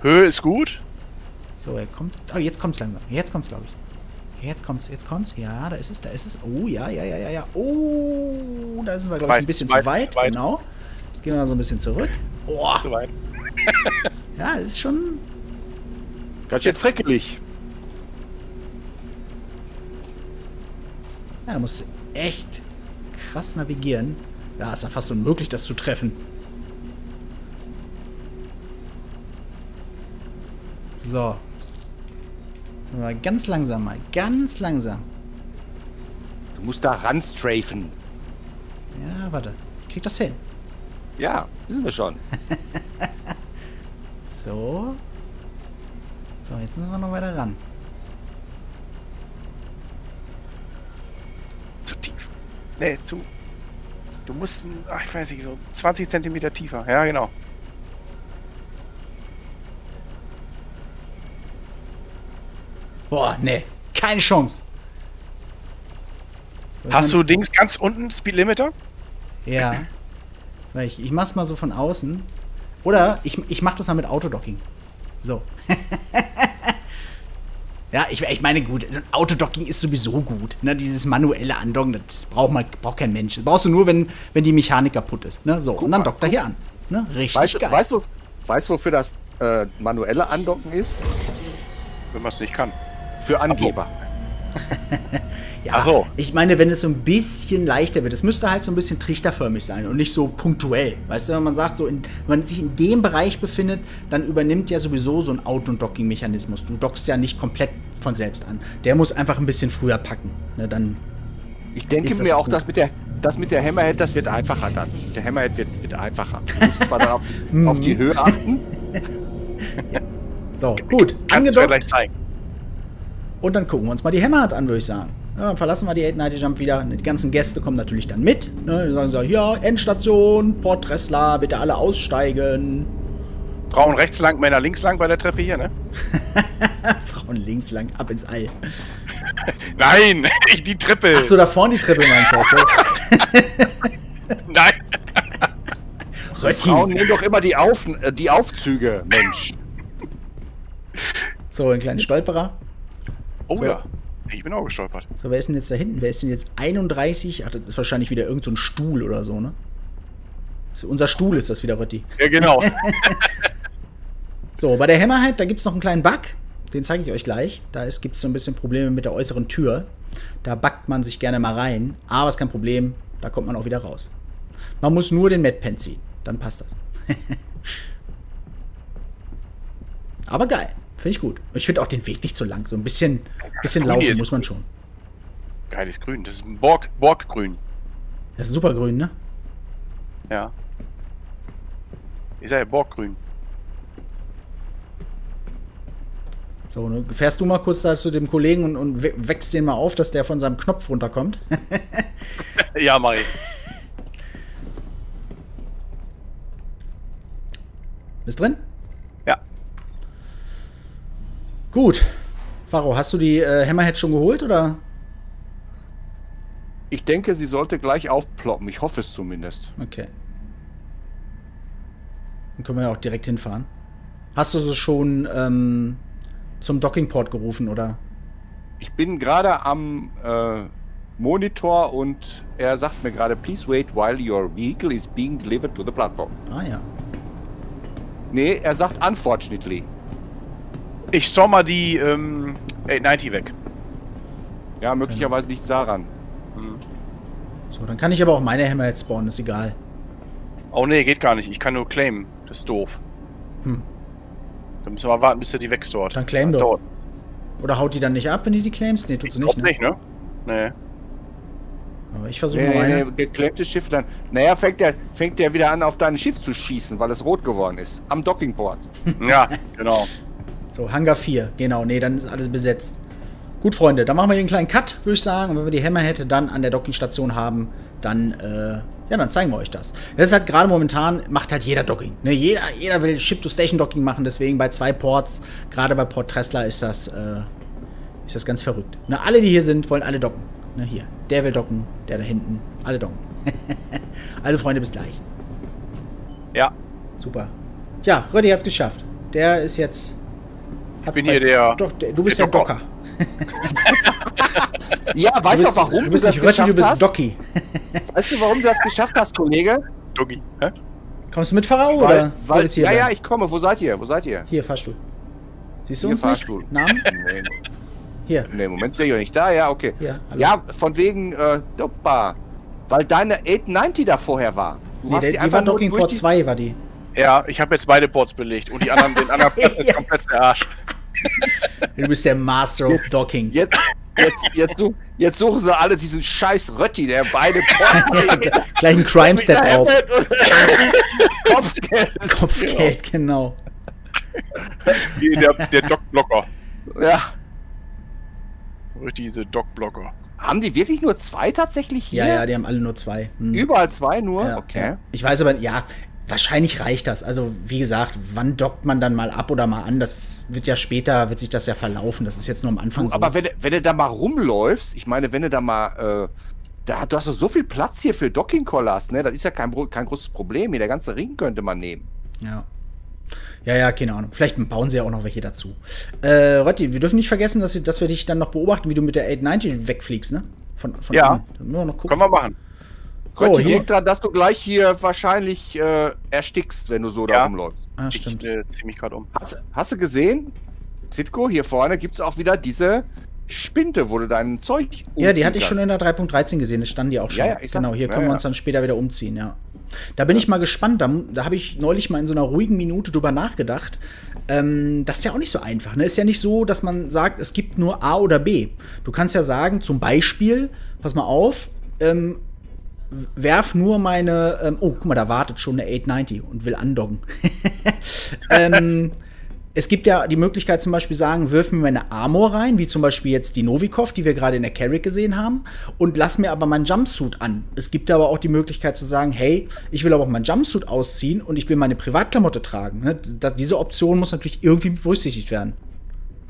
[SPEAKER 2] Höhe ist gut.
[SPEAKER 1] So, er kommt. Oh, jetzt kommt's langsam. Jetzt kommt's, glaube ich. Jetzt kommt's, jetzt kommt's. Ja, da ist es, da ist es. Oh, ja, ja, ja, ja, ja. Oh, da sind wir, glaube ich, ein bisschen
[SPEAKER 2] weit,
[SPEAKER 1] zu weit.
[SPEAKER 2] weit.
[SPEAKER 1] Genau. Jetzt gehen wir mal so ein bisschen zurück. Oh,
[SPEAKER 2] Zu weit.
[SPEAKER 1] ja, ist schon.
[SPEAKER 3] Das wird freckelig.
[SPEAKER 1] Ja, muss echt krass navigieren. Ja, ist ja fast unmöglich, das zu treffen. So. Mal ganz langsam mal. Ganz langsam.
[SPEAKER 3] Du musst da ranstrafen.
[SPEAKER 1] Ja, warte. Ich krieg das hin.
[SPEAKER 3] Ja, wissen wir schon.
[SPEAKER 1] So. So, jetzt müssen wir noch weiter ran.
[SPEAKER 2] Zu tief. Nee, zu. Du musst, ach, ich weiß nicht, so 20 Zentimeter tiefer. Ja, genau.
[SPEAKER 1] Boah, nee. Keine Chance. So, ich
[SPEAKER 2] Hast du Dings ganz unten, Speed Limiter?
[SPEAKER 1] Ja. Weil ich, ich mach's mal so von außen. Oder ich, ich mach das mal mit Autodocking. So. ja, ich, ich meine, gut, Autodocking ist sowieso gut. Ne? Dieses manuelle Andocken, das braucht, man, braucht kein Mensch. Das brauchst du nur, wenn, wenn die Mechanik kaputt ist. Ne? So, und dann
[SPEAKER 3] mal,
[SPEAKER 1] dockt er hier an. Ne? Richtig
[SPEAKER 3] Weißt, du-
[SPEAKER 1] geil.
[SPEAKER 3] weißt du, weißt du, wofür das äh, manuelle Andocken ist?
[SPEAKER 2] Wenn man es nicht kann.
[SPEAKER 3] Für Angeber.
[SPEAKER 1] Ja,
[SPEAKER 2] so.
[SPEAKER 1] ich meine, wenn es so ein bisschen leichter wird, es müsste halt so ein bisschen trichterförmig sein und nicht so punktuell. Weißt du, wenn man sagt, so in, wenn man sich in dem Bereich befindet, dann übernimmt ja sowieso so ein Auto-Docking-Mechanismus. Du dockst ja nicht komplett von selbst an. Der muss einfach ein bisschen früher packen. Ne, dann,
[SPEAKER 3] Ich denke mir auch,
[SPEAKER 1] gut?
[SPEAKER 3] dass mit der, das mit der Hammerhead, das wird einfacher dann. Der Hammerhead wird, wird einfacher. Du musst zwar dann auf, auf die Höhe achten,
[SPEAKER 1] So, gut. Angedockt.
[SPEAKER 2] gleich zeigen.
[SPEAKER 1] Und dann gucken wir uns mal die Hammerhard an, würde ich sagen. Ja, dann verlassen wir die 8 Night Jump wieder. Die ganzen Gäste kommen natürlich dann mit. Ne? Die sagen so, ja, Endstation, Port Tressler, bitte alle aussteigen.
[SPEAKER 2] Frauen rechts lang, Männer links lang bei der Treppe hier, ne?
[SPEAKER 1] Frauen links lang, ab ins All.
[SPEAKER 2] Nein, die Treppe.
[SPEAKER 1] Ach so, da vorne die Treppe meinst du? ach So.
[SPEAKER 2] Nein.
[SPEAKER 3] Frauen
[SPEAKER 1] Rötti.
[SPEAKER 3] nehmen doch immer die, Auf, äh, die Aufzüge, Mensch.
[SPEAKER 1] So, ein kleiner Stolperer.
[SPEAKER 2] Oh
[SPEAKER 1] So.
[SPEAKER 2] ja. Ich bin auch gestolpert.
[SPEAKER 1] So, wer ist denn jetzt da hinten? Wer ist denn jetzt 31? Ach, das ist wahrscheinlich wieder irgend so ein Stuhl oder so, ne? Ist unser Stuhl ist das wieder, Rötti.
[SPEAKER 2] Ja, genau.
[SPEAKER 1] So, bei der Hammerhead, da gibt es noch einen kleinen Bug. Den zeige ich euch gleich. Da gibt es so ein bisschen Probleme mit der äußeren Tür. Da backt man sich gerne mal rein. Aber ist kein Problem. Da kommt man auch wieder raus. Man muss nur den Medpen ziehen. Dann passt das. aber geil. Finde ich gut. Ich finde auch den Weg nicht so lang. So ein bisschen, bisschen
[SPEAKER 2] Grün
[SPEAKER 1] laufen muss man schon.
[SPEAKER 2] Geiles Grün. Das ist ein Borg, Borggrün.
[SPEAKER 1] Das ist super grün, ne?
[SPEAKER 2] Ja. Ist ja Borggrün.
[SPEAKER 1] So, ne, fährst du mal kurz da zu dem Kollegen und, und wächst den mal auf, dass der von seinem Knopf runterkommt.
[SPEAKER 2] Ja, mach ich.
[SPEAKER 1] Bist drin?
[SPEAKER 2] Ja.
[SPEAKER 1] Gut. Faro, hast du die äh, Hammerhead schon geholt oder?
[SPEAKER 3] Ich denke, sie sollte gleich aufploppen. Ich hoffe es zumindest.
[SPEAKER 1] Okay. Dann können wir ja auch direkt hinfahren. Hast du sie schon ähm, zum Dockingport gerufen oder?
[SPEAKER 3] Ich bin gerade am äh, Monitor und er sagt mir gerade, please wait while your vehicle is being delivered to the platform.
[SPEAKER 1] Ah ja.
[SPEAKER 3] Nee, er sagt unfortunately.
[SPEAKER 2] Ich saw mal die ähm, 890 weg.
[SPEAKER 3] Ja, möglicherweise liegt daran.
[SPEAKER 1] So, dann kann ich aber auch meine Hammerhead spawnen, ist egal.
[SPEAKER 2] Oh nee, geht gar nicht. Ich kann nur claimen. Das ist doof.
[SPEAKER 1] Hm.
[SPEAKER 2] Dann müssen wir mal warten, bis er die wegstort.
[SPEAKER 1] Dann claim
[SPEAKER 2] Das
[SPEAKER 1] doch.
[SPEAKER 2] dauert.
[SPEAKER 1] Oder haut die dann nicht ab, wenn die die claimst? Nee, tut sie nicht, ne?
[SPEAKER 2] nicht, ne? Nee.
[SPEAKER 1] Aber ich versuche
[SPEAKER 3] Nee,
[SPEAKER 1] mal
[SPEAKER 3] nee,
[SPEAKER 1] meine.
[SPEAKER 3] nee, geklemmtes Schiff dann. Naja, fängt er fängt der wieder an, auf dein Schiff zu schießen, weil es rot geworden ist. Am Dockingport.
[SPEAKER 2] Ja, genau.
[SPEAKER 1] So, Hangar 4, genau, nee, dann ist alles besetzt. Gut, Freunde, dann machen wir hier einen kleinen Cut, würde ich sagen. Und wenn wir die Hammerhead dann an der Dockingstation haben, dann, äh, ja, dann zeigen wir euch das. Das ist halt gerade momentan, macht halt jeder Docking. Ne? Jeder, jeder will Ship-to-Station-Docking machen, deswegen bei zwei Ports, gerade bei Port Tressler, ist das, äh, ist das ganz verrückt. Ne? Alle, die hier sind, wollen alle docken. Ne? Hier, der will docken, der da hinten, alle docken. also, Freunde, bis gleich.
[SPEAKER 2] Ja,
[SPEAKER 1] Super. Ja, Rödi hat's geschafft. Der ist jetzt. Hat's
[SPEAKER 2] bin hier der-
[SPEAKER 1] Doch, der du bist
[SPEAKER 2] der
[SPEAKER 1] der Docker.
[SPEAKER 3] Ja,
[SPEAKER 1] Du
[SPEAKER 3] weißt du
[SPEAKER 1] bist,
[SPEAKER 3] auch, warum
[SPEAKER 1] du bist
[SPEAKER 3] das
[SPEAKER 1] nicht Rötti,
[SPEAKER 3] geschafft
[SPEAKER 1] du bist
[SPEAKER 3] hast?
[SPEAKER 1] Docky.
[SPEAKER 3] Weißt du, warum du das geschafft hast, Kollege?
[SPEAKER 2] Doggy. Hä?
[SPEAKER 1] Kommst du mit Pharao
[SPEAKER 3] Weil,
[SPEAKER 1] oder?
[SPEAKER 3] weil,
[SPEAKER 1] du hier
[SPEAKER 3] ja, ja,
[SPEAKER 1] bleiben?
[SPEAKER 3] ich komme. Wo seid ihr? Wo seid ihr?
[SPEAKER 1] Hier, Fahrstuhl. Siehst du
[SPEAKER 3] Hier,
[SPEAKER 1] uns
[SPEAKER 3] Fahrstuhl.
[SPEAKER 1] nicht? Namen?
[SPEAKER 3] Nee,
[SPEAKER 1] Hier.
[SPEAKER 3] nee, Moment sehe ich euch nicht da. Ja, okay.
[SPEAKER 1] Ja, hallo.
[SPEAKER 3] ja von wegen äh, Doppa. Weil deine 890 da vorher war. Du
[SPEAKER 1] Nee,
[SPEAKER 3] hast
[SPEAKER 1] der,
[SPEAKER 3] die
[SPEAKER 1] die war Docking Port
[SPEAKER 3] die-
[SPEAKER 1] 2, war die.
[SPEAKER 2] Ja, ich habe jetzt beide Ports belegt und die anderen, den anderen Platz ist
[SPEAKER 1] Ja.
[SPEAKER 2] komplett der Arsch.
[SPEAKER 1] Du bist der Master of Docking.
[SPEAKER 3] Jetzt, jetzt, jetzt, such, jetzt suchen sie alle diesen scheiß Rötti, der beide Porten
[SPEAKER 1] Gleich ein Crime-Step drauf.
[SPEAKER 3] Kopfgeld.
[SPEAKER 1] Kopfgeld, genau.
[SPEAKER 2] Wie der, der Dockblocker.
[SPEAKER 3] Ja.
[SPEAKER 2] Diese Dockblocker.
[SPEAKER 3] Haben die wirklich nur zwei tatsächlich hier?
[SPEAKER 1] Ja, ja, die haben alle nur zwei. Hm.
[SPEAKER 3] Überall zwei nur?
[SPEAKER 1] Ja,
[SPEAKER 3] okay.
[SPEAKER 1] ja. Ich weiß aber, ja, wahrscheinlich reicht das. Also, wie gesagt, wann dockt man dann mal ab oder mal an? Das wird ja später, wird sich das ja verlaufen. Das ist jetzt nur am Anfang so.
[SPEAKER 3] Aber wenn, du- wenn du da mal rumläufst, ich meine, wenn du da mal, äh, da, du hast doch so viel Platz hier für Docking-Collars, ne? Das ist ja kein, kein großes Problem hier. Der ganze Ring könnte man nehmen.
[SPEAKER 1] Ja. Ja, ja, keine Ahnung. Vielleicht bauen sie ja auch noch welche dazu. Äh, Rotti, wir dürfen nicht vergessen, dass, wir- dass wir dich dann noch beobachten, wie du mit der 890 wegfliegst, ne? Von, von
[SPEAKER 2] Ja.
[SPEAKER 1] innen. Da müssen wir noch gucken.
[SPEAKER 2] Können wir machen.
[SPEAKER 3] Rötti,
[SPEAKER 1] hier.
[SPEAKER 3] denk dran, dass du gleich hier wahrscheinlich äh, erstickst, wenn du so da
[SPEAKER 2] Ja.
[SPEAKER 3] rumläufst.
[SPEAKER 1] Ah, stimmt.
[SPEAKER 2] Ich äh, zieh mich gerade um.
[SPEAKER 3] Hast, hast du gesehen? Zitko, hier vorne gibt es auch wieder diese Spinte, wo du dein Zeug
[SPEAKER 1] Ja, die
[SPEAKER 3] umziehen
[SPEAKER 1] hatte ich schon in der 3.13 gesehen, das standen die auch schon.
[SPEAKER 3] Ja, ja,
[SPEAKER 1] genau, hier
[SPEAKER 3] ja,
[SPEAKER 1] können wir
[SPEAKER 3] ja.
[SPEAKER 1] uns dann später wieder umziehen, ja. Da bin ich mal gespannt, da, da habe ich neulich mal in so einer ruhigen Minute drüber nachgedacht. Ähm, das ist ja auch nicht so einfach. Ne? Ist ja nicht so, dass man sagt, es gibt nur A oder B. Du kannst ja sagen, zum Beispiel, pass mal auf, ähm, werf nur meine. Ähm, oh, guck mal, da wartet schon eine 890 und will andocken. ähm, es gibt ja die Möglichkeit zum Beispiel sagen, wirf mir meine Armor rein, wie zum Beispiel jetzt die Novikov, die wir gerade in der Carrick gesehen haben, und lass mir aber meinen Jumpsuit an. Es gibt aber auch die Möglichkeit zu sagen, hey, ich will aber auch meinen Jumpsuit ausziehen und ich will meine Privatklamotte tragen. Ne? Das, diese Option muss natürlich irgendwie berücksichtigt werden.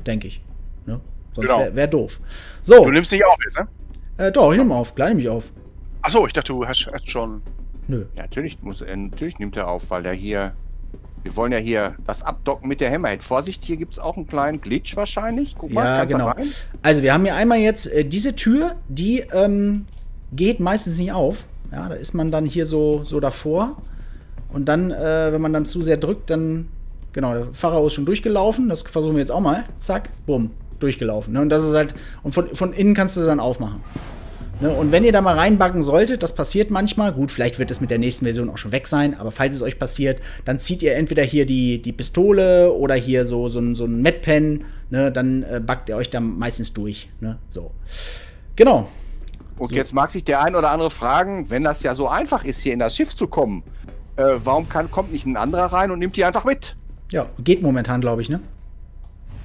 [SPEAKER 1] Denke ich. Ne? Sonst
[SPEAKER 2] Genau.
[SPEAKER 1] wäre wär doof. So,
[SPEAKER 2] Du nimmst nicht auf jetzt, ne?
[SPEAKER 1] äh, doch, ich nehme auf, klar nehme ich auf.
[SPEAKER 2] Achso, ich dachte, du hast, hast schon.
[SPEAKER 1] Nö.
[SPEAKER 3] Ja, natürlich, muss, er- natürlich nimmt er auf, weil er hier. Wir wollen ja hier das abdocken mit der Hammerhead. Vorsicht, hier gibt es auch einen kleinen Glitch wahrscheinlich. Guck mal,
[SPEAKER 1] Ja,
[SPEAKER 3] kannst du
[SPEAKER 1] genau.
[SPEAKER 3] rein?
[SPEAKER 1] Also wir haben hier einmal jetzt äh, diese Tür, die ähm, geht meistens nicht auf. Ja, da ist man dann hier so, so davor. Und dann, äh, wenn man dann zu sehr drückt, dann, genau, der Pharao ist schon durchgelaufen. Das versuchen wir jetzt auch mal. Zack, bumm, durchgelaufen. Ne? Und das ist halt, und von, von innen kannst du dann aufmachen. Ne? Und wenn ihr da mal reinbacken solltet, das passiert manchmal, gut, vielleicht wird es mit der nächsten Version auch schon weg sein, aber falls es euch passiert, dann zieht ihr entweder hier die, die Pistole oder hier so, so, ein- so ein Medpen, ne? dann äh, backt ihr euch da meistens durch. Ne? So. Genau.
[SPEAKER 3] Und jetzt mag sich der ein oder andere fragen, wenn das ja so einfach ist, hier in das Schiff zu kommen, äh, warum kann, kommt nicht ein anderer rein und nimmt die einfach mit?
[SPEAKER 1] Ja, geht momentan, glaube ich, ne?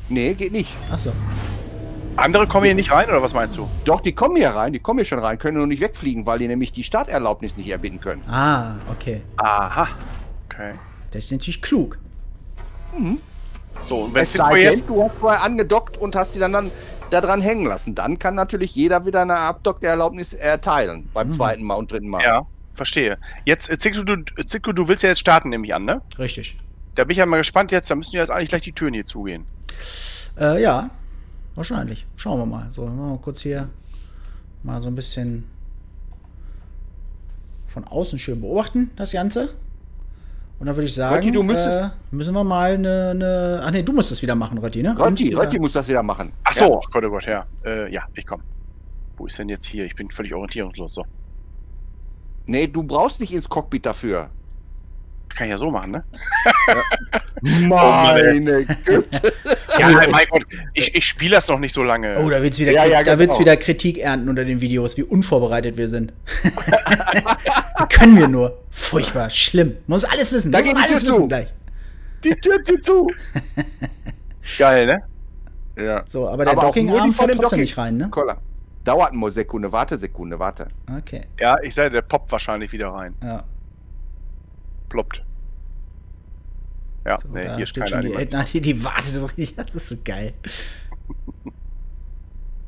[SPEAKER 3] Nee, geht nicht.
[SPEAKER 1] Achso.
[SPEAKER 2] Andere kommen hier nicht rein, oder was meinst du?
[SPEAKER 3] Doch, die kommen hier rein, die kommen hier schon rein, können nur nicht wegfliegen, weil die nämlich die Starterlaubnis nicht erbitten können.
[SPEAKER 1] Ah, okay.
[SPEAKER 2] Aha. Okay.
[SPEAKER 1] Das ist natürlich klug.
[SPEAKER 2] So, und wenn
[SPEAKER 3] Es sei denn,
[SPEAKER 2] jetzt.
[SPEAKER 3] du hast vorher angedockt und hast die dann, dann da dran hängen lassen. Dann kann natürlich jeder wieder eine Abdockerlaubnis erteilen. Beim zweiten Mal und dritten Mal.
[SPEAKER 2] Ja, verstehe. Jetzt, äh, Zicko, du, Zicko, du willst ja jetzt starten, nehme ich an, ne?
[SPEAKER 1] Richtig.
[SPEAKER 2] Da bin ich ja mal gespannt jetzt, da müssen ja jetzt eigentlich gleich die Türen hier zugehen.
[SPEAKER 1] Äh, ja, wahrscheinlich. Schauen wir mal. So, mal kurz hier mal so ein bisschen von außen schön beobachten, das Ganze. Und dann würde ich sagen,
[SPEAKER 3] Rotti, du müsstest-
[SPEAKER 1] äh, müssen wir mal eine, eine. Ach nee, du musst es wieder machen, Rotti, ne?
[SPEAKER 3] Rotti,
[SPEAKER 1] wieder-
[SPEAKER 3] Rotti muss das wieder machen.
[SPEAKER 2] Ach so, Gott, oh Gott, ja. Äh, ja, ich komm. Wo ist denn jetzt hier? Ich bin völlig orientierungslos. So.
[SPEAKER 3] Nee, du brauchst nicht ins Cockpit dafür.
[SPEAKER 2] Kann ich ja so machen, ne?
[SPEAKER 3] Meine Güte.
[SPEAKER 2] Ja, mein Gott, ich, ich spiele das noch nicht so lange.
[SPEAKER 1] Oh, da wird's wieder,
[SPEAKER 3] Ja, ja,
[SPEAKER 1] da wird's
[SPEAKER 3] genau.
[SPEAKER 1] wieder Kritik ernten unter den Videos, wie unvorbereitet wir sind. wie können wir nur? Furchtbar, schlimm. Muss alles wissen.
[SPEAKER 3] Da
[SPEAKER 1] muss
[SPEAKER 3] geht
[SPEAKER 1] alles wissen
[SPEAKER 3] zu.
[SPEAKER 1] gleich.
[SPEAKER 3] Die Tür geht zu.
[SPEAKER 2] Geil, ne?
[SPEAKER 3] Ja.
[SPEAKER 1] So, aber der
[SPEAKER 3] nur
[SPEAKER 1] Docking-Arm
[SPEAKER 3] dem
[SPEAKER 1] trotzdem
[SPEAKER 3] Docking-
[SPEAKER 1] nicht rein, ne?
[SPEAKER 3] Koller. Dauert eine Sekunde, warte Sekunde, warte.
[SPEAKER 1] Okay,
[SPEAKER 2] Ja, ich sage, der poppt wahrscheinlich wieder rein.
[SPEAKER 1] ja.
[SPEAKER 2] Ploppt. Ja,
[SPEAKER 1] So,
[SPEAKER 2] nee,
[SPEAKER 1] da
[SPEAKER 2] hier
[SPEAKER 1] steht schon die,
[SPEAKER 2] Animation.
[SPEAKER 1] na, die, die wartet so richtig. Das ist so geil.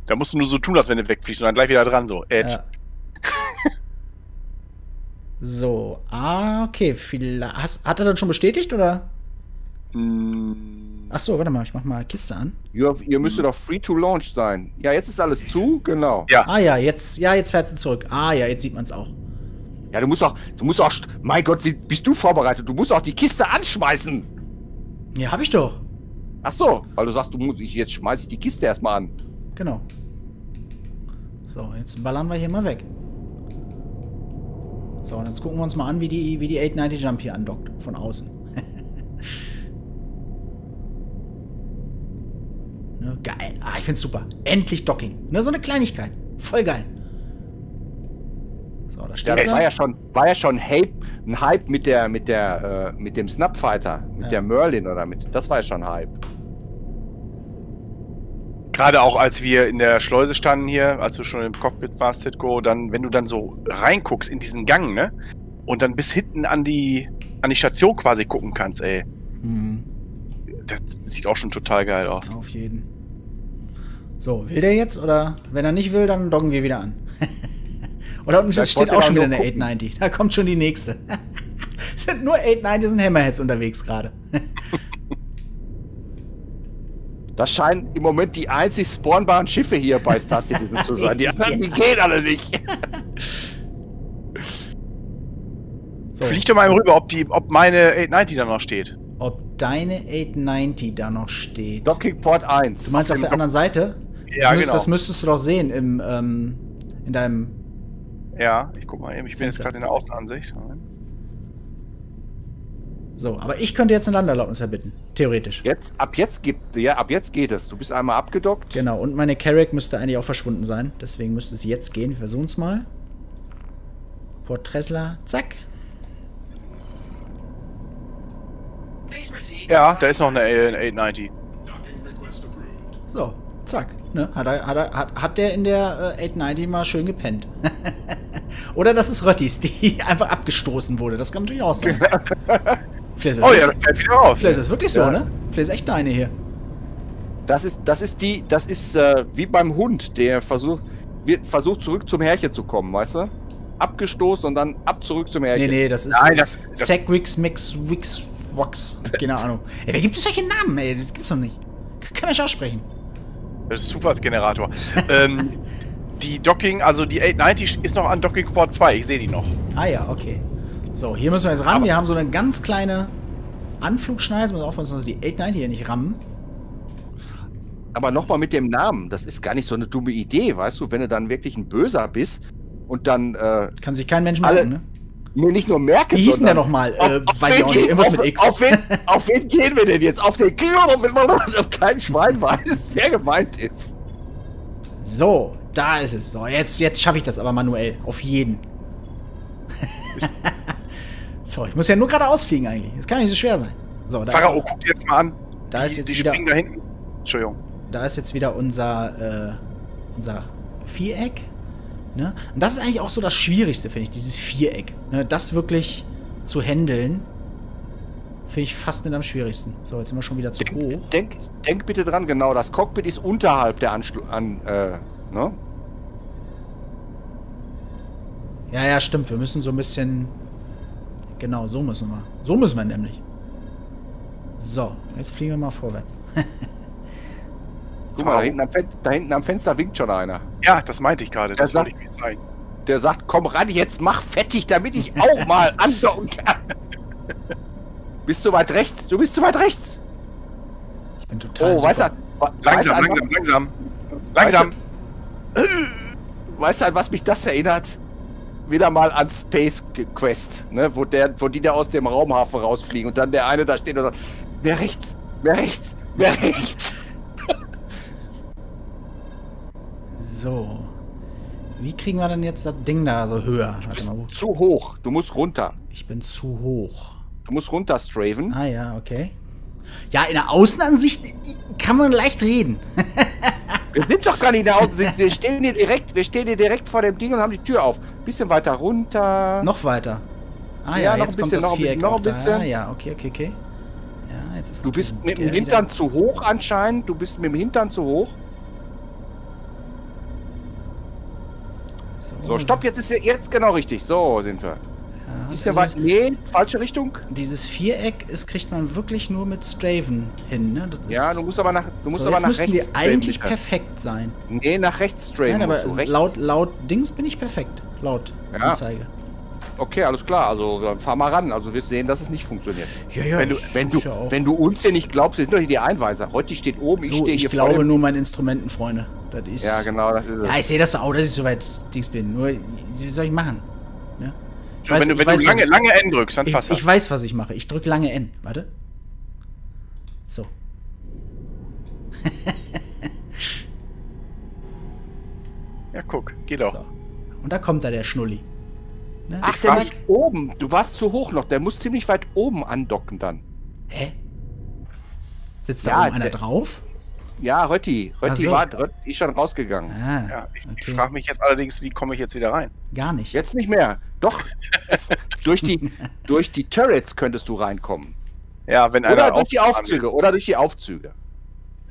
[SPEAKER 2] Da musst du nur so tun, als wenn du wegfliegst und dann gleich wieder dran, so. Edge.
[SPEAKER 1] Ja. so, ah, okay. Vielleicht, hast, hat er dann schon bestätigt oder?
[SPEAKER 2] Mm,
[SPEAKER 1] Ach so, warte mal, ich mach mal Kiste an.
[SPEAKER 3] Ihr, ihr müsstet doch free to launch sein. Ja, jetzt ist alles zu, genau.
[SPEAKER 2] Ja.
[SPEAKER 1] Ah ja, jetzt, ja, jetzt fährt sie zurück. Ah ja, jetzt sieht man es auch.
[SPEAKER 3] Ja, du musst auch, du musst auch, mein Gott, wie bist du vorbereitet? Du musst auch die Kiste anschmeißen.
[SPEAKER 1] Ja, hab ich doch.
[SPEAKER 3] Ach so, weil du sagst, du musst, ich, jetzt schmeiß ich die Kiste erstmal an.
[SPEAKER 1] Genau. So, jetzt ballern wir hier mal weg. So, und jetzt gucken wir uns mal an, wie die, wie die 890 Jump hier andockt. Von außen. ne, geil. Ah, ich find's super. Endlich Docking. Ne, so eine Kleinigkeit. Voll geil. So, da
[SPEAKER 3] Ja,
[SPEAKER 1] steht
[SPEAKER 3] das war ja schon, war ja schon Hype, ein Hype mit der, mit der, äh, mit dem Snapfighter, mit
[SPEAKER 1] Ja.
[SPEAKER 3] der Merlin oder mit, das war ja schon Hype.
[SPEAKER 2] Gerade auch als wir in der Schleuse standen hier, als du schon im Cockpit warst, Titko, dann, wenn du dann so reinguckst in diesen Gang, ne? Und dann bis hinten an die, an die Station quasi gucken kannst, ey.
[SPEAKER 1] Hm,
[SPEAKER 2] Das sieht auch schon total geil aus.
[SPEAKER 1] auf jeden. So, will der jetzt? Oder wenn er nicht will, dann doggen wir wieder an. oder unten steht auch schon wieder eine
[SPEAKER 3] gucken.
[SPEAKER 1] 890. Da kommt schon die nächste. sind nur 890s und Hammerheads unterwegs gerade.
[SPEAKER 3] Das scheinen im Moment die einzig spawnbaren Schiffe hier bei Star Citizen zu sein. Die anderen, die gehen alle nicht.
[SPEAKER 1] So,
[SPEAKER 2] Flieg doch mal rüber, ob, die, ob meine 890 da noch steht.
[SPEAKER 1] ob deine 890 da noch steht.
[SPEAKER 3] Docking Port 1.
[SPEAKER 1] Du meinst auf der anderen Seite?
[SPEAKER 2] Ja,
[SPEAKER 1] das, müsst,
[SPEAKER 2] genau.
[SPEAKER 1] das müsstest du doch sehen im, ähm, in deinem.
[SPEAKER 2] Ja, ich guck mal eben. Ich bin jetzt
[SPEAKER 1] Fenster.
[SPEAKER 2] gerade in der Außenansicht.
[SPEAKER 1] So, aber ich könnte jetzt eine Landerlaubnis erbitten. Theoretisch.
[SPEAKER 3] Jetzt, ab jetzt gibt, ja, ab jetzt geht es. Du bist einmal abgedockt.
[SPEAKER 1] Genau, und meine Carrack müsste eigentlich auch verschwunden sein. Deswegen müsste es jetzt gehen. Wir versuchen es mal. Port Tresla, zack.
[SPEAKER 2] Ja, da ist noch eine 890.
[SPEAKER 1] So, zack. Ne? Hat, er, hat, er, hat, hat der in der äh, 890 mal schön gepennt. Oder das ist Röttis, die einfach abgestoßen wurde. Das kann natürlich auch sein. Vielleicht ist,
[SPEAKER 2] Oh ja, das fällt wieder raus.
[SPEAKER 1] vielleicht ist das wirklich so,
[SPEAKER 3] Ja.
[SPEAKER 1] ne? Vielleicht ist echt deine hier.
[SPEAKER 3] Das ist, das ist die, das ist äh, wie beim Hund, der versucht, wird versucht zurück zum Härchen zu kommen, weißt du? Abgestoßen und dann ab zurück zum
[SPEAKER 1] Nee,
[SPEAKER 3] Härchen.
[SPEAKER 1] nee, das ist
[SPEAKER 2] Nein, das- das-
[SPEAKER 1] Sackwix, Mix, Wix, Wax. Keine Ahnung. Ey, wer gibt es solche Namen, ey? Das gibt's doch nicht. Kann man nicht aussprechen.
[SPEAKER 2] Das ist Zufallsgenerator. ähm, die Docking, also die 890 ist noch an Docking Port 2. Ich sehe die noch.
[SPEAKER 1] Ah ja, okay. So, hier müssen wir jetzt ran.
[SPEAKER 2] Aber-
[SPEAKER 1] wir haben so eine ganz kleine Anflugschneise. Müssen aufpassen, dass wir die 890 hier nicht rammen.
[SPEAKER 3] Aber nochmal mit dem Namen, das ist gar nicht so eine dumme Idee, weißt du, wenn du dann wirklich ein Böser bist und dann äh,
[SPEAKER 1] Kann sich kein Mensch merken, ne?
[SPEAKER 3] Mir nicht nur merken,
[SPEAKER 1] Wie hieß denn der nochmal? Äh, weiß ich auch nicht.
[SPEAKER 3] gehen-
[SPEAKER 1] Irgendwas
[SPEAKER 3] auf,
[SPEAKER 1] mit X.
[SPEAKER 3] Auf wen, auf wen gehen wir denn jetzt? Auf den Kill oder wenn man auf kein Schwein weiß, wer gemeint ist?
[SPEAKER 1] So, da ist es. So, jetzt, jetzt schaffe ich das aber manuell. Auf jeden. so, ich muss ja nur gerade ausfliegen eigentlich. Das kann nicht so schwer sein. So, da,
[SPEAKER 2] Pharao,
[SPEAKER 1] ist,
[SPEAKER 2] guck dir jetzt mal an.
[SPEAKER 1] Da
[SPEAKER 2] die,
[SPEAKER 1] ist jetzt
[SPEAKER 2] die
[SPEAKER 1] wieder-
[SPEAKER 2] springen da hinten. Entschuldigung.
[SPEAKER 1] da ist jetzt wieder unser, äh, unser Viereck. Ne? Und das ist eigentlich auch so das Schwierigste, finde ich, dieses Viereck. Ne? Das wirklich zu handeln, finde ich fast mit am schwierigsten. So, jetzt sind wir schon wieder zu hoch.
[SPEAKER 3] Denk, denk bitte dran, genau, das Cockpit ist unterhalb der Anschlu an, äh, ne?
[SPEAKER 1] Ja, ja, stimmt. Wir müssen so ein bisschen. Genau, so müssen wir. So müssen wir nämlich. So, jetzt fliegen wir mal vorwärts.
[SPEAKER 3] Guck mal, da hinten, am Fen da hinten am Fenster winkt schon einer.
[SPEAKER 2] Ja, das meinte ich gerade. Das
[SPEAKER 3] Das
[SPEAKER 2] wollte ich mir zeigen.
[SPEAKER 3] Der sagt, komm ran, jetzt mach fettig, damit ich auch mal andocken kann. bist du weit rechts? Du bist zu weit rechts.
[SPEAKER 1] Ich bin total.
[SPEAKER 3] Oh, weißt du,
[SPEAKER 1] super.
[SPEAKER 2] Langsam,
[SPEAKER 3] weißt du,
[SPEAKER 2] langsam, langsam. Langsam.
[SPEAKER 3] Weißt du, an was mich das erinnert? Wieder mal an Space Quest, ne? wo, der, wo die da aus dem Raumhafen rausfliegen und dann der eine da steht und sagt, mehr rechts, mehr rechts, mehr rechts.
[SPEAKER 1] So. Wie kriegen wir denn jetzt das Ding da so höher?
[SPEAKER 3] Du bist zu hoch, du musst runter.
[SPEAKER 1] ich bin zu hoch.
[SPEAKER 3] Du musst runter, Straven.
[SPEAKER 1] Ah ja, okay. Ja, in der Außenansicht kann man leicht reden.
[SPEAKER 3] Wir sind doch gar nicht in der Außensicht, wir stehen hier direkt, wir stehen hier direkt vor dem Ding und haben die Tür auf. Bisschen weiter runter.
[SPEAKER 1] noch weiter. Ah
[SPEAKER 3] Ja,
[SPEAKER 1] ja,
[SPEAKER 3] noch
[SPEAKER 1] jetzt
[SPEAKER 3] ein bisschen,
[SPEAKER 1] das
[SPEAKER 3] noch ein bisschen, noch ein bisschen.
[SPEAKER 1] Ah, ja, okay, okay, okay. Ja, jetzt ist
[SPEAKER 3] Du bist mit dem Hintern
[SPEAKER 1] wieder-
[SPEAKER 3] zu hoch anscheinend. Du bist mit dem Hintern zu hoch. So, stopp, jetzt ist jetzt genau richtig. So sind wir.
[SPEAKER 1] Ja,
[SPEAKER 3] Ist ja weit.
[SPEAKER 1] dieses,
[SPEAKER 3] Nee, falsche Richtung.
[SPEAKER 1] dieses Viereck ist, kriegt man wirklich nur mit Straven hin, ne? Das
[SPEAKER 3] Ja, du musst aber nach, du musst
[SPEAKER 1] so,
[SPEAKER 3] aber
[SPEAKER 1] jetzt
[SPEAKER 3] nach rechts.
[SPEAKER 1] wir eigentlich
[SPEAKER 3] Straven,
[SPEAKER 1] perfekt sein.
[SPEAKER 3] Nee, nach rechts Straven
[SPEAKER 1] Nein, aber laut, laut Dings bin ich perfekt. Laut
[SPEAKER 3] Ja.
[SPEAKER 1] Anzeige.
[SPEAKER 3] Okay, alles klar. Also dann fahr mal ran. Also wirst sehen, dass es nicht funktioniert.
[SPEAKER 1] Ja, ja,
[SPEAKER 3] Wenn du,
[SPEAKER 1] das
[SPEAKER 3] wenn du, wenn du uns hier nicht glaubst, wir sind doch hier die Einweiser. Heute steht oben, ich stehe
[SPEAKER 1] ich
[SPEAKER 3] hier vor
[SPEAKER 1] glaube
[SPEAKER 3] dem-
[SPEAKER 1] nur meinen Instrumenten, Freunde. Das ist.
[SPEAKER 3] Ja, genau, das ist es.
[SPEAKER 1] Ja, ich sehe das doch auch, dass ich so weit Dings bin. Nur, wie soll ich machen? Ne? Ich
[SPEAKER 2] wenn du,
[SPEAKER 1] ich
[SPEAKER 2] wenn
[SPEAKER 1] weiß,
[SPEAKER 2] du lange,
[SPEAKER 1] was,
[SPEAKER 2] lange N drückst, dann
[SPEAKER 1] ich,
[SPEAKER 2] passt
[SPEAKER 1] ich
[SPEAKER 2] das.
[SPEAKER 1] weiß, was ich mache. Ich drücke lange N. Warte. So.
[SPEAKER 2] Ja, guck, geht doch.
[SPEAKER 1] so. Und da kommt da der Schnulli. Ne?
[SPEAKER 3] Ach,
[SPEAKER 1] Ich
[SPEAKER 3] der muss oben. Du warst zu hoch noch. Der muss ziemlich weit oben andocken dann.
[SPEAKER 1] Hä? Sitzt da
[SPEAKER 3] Ja,
[SPEAKER 1] oben einer drauf?
[SPEAKER 3] Ja, Rötti. Rötti
[SPEAKER 1] so.
[SPEAKER 3] war Rötti ist schon rausgegangen.
[SPEAKER 1] Ah,
[SPEAKER 2] Ja, ich, ich
[SPEAKER 1] okay.
[SPEAKER 2] frage mich jetzt allerdings, wie komme ich jetzt wieder rein?
[SPEAKER 1] Gar nicht.
[SPEAKER 3] Jetzt nicht mehr. Doch. Es, durch, die, durch die Turrets könntest du reinkommen.
[SPEAKER 2] Ja, wenn
[SPEAKER 3] Oder
[SPEAKER 2] einer
[SPEAKER 3] durch die Aufzüge. Oder durch die Aufzüge.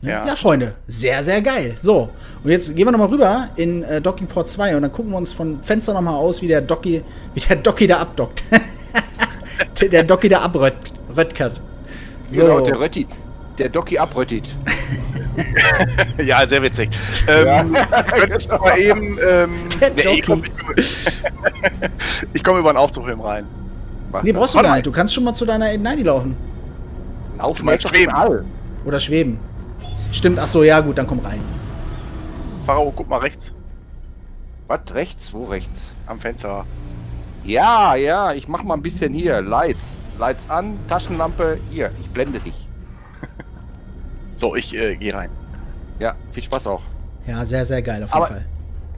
[SPEAKER 2] Ja.
[SPEAKER 1] Ja. Freunde, sehr, sehr geil. So, und jetzt gehen wir nochmal rüber in äh, Docking Port 2 und dann gucken wir uns von Fenster nochmal aus, wie der Docky, wie der Docky da abdockt. der, Docky da abröttert. So,
[SPEAKER 3] Genau, der Rötti. Der Doki abröttit.
[SPEAKER 2] Ja, sehr witzig. Ähm, könntest du mal eben. Ähm, nee, ich komme komm über den Aufzug eben rein.
[SPEAKER 3] Mach
[SPEAKER 1] nee, brauchst du gar
[SPEAKER 2] mal.
[SPEAKER 1] nicht. Du kannst schon mal zu deiner 890 laufen.
[SPEAKER 3] Laufen
[SPEAKER 2] mal schweben.
[SPEAKER 1] Oder schweben. Stimmt, ach so, ja gut, dann komm rein.
[SPEAKER 2] Pharao, guck mal rechts
[SPEAKER 3] Was? Rechts? Wo rechts?
[SPEAKER 2] am Fenster.
[SPEAKER 3] Ja, ja, ich mach mal ein bisschen hier. Lights. Lights an, Taschenlampe. Hier, ich blende dich.
[SPEAKER 2] So, ich äh, gehe rein.
[SPEAKER 3] Ja, viel Spaß auch.
[SPEAKER 1] Ja, sehr, sehr geil auf jeden
[SPEAKER 3] Aber-
[SPEAKER 1] Fall.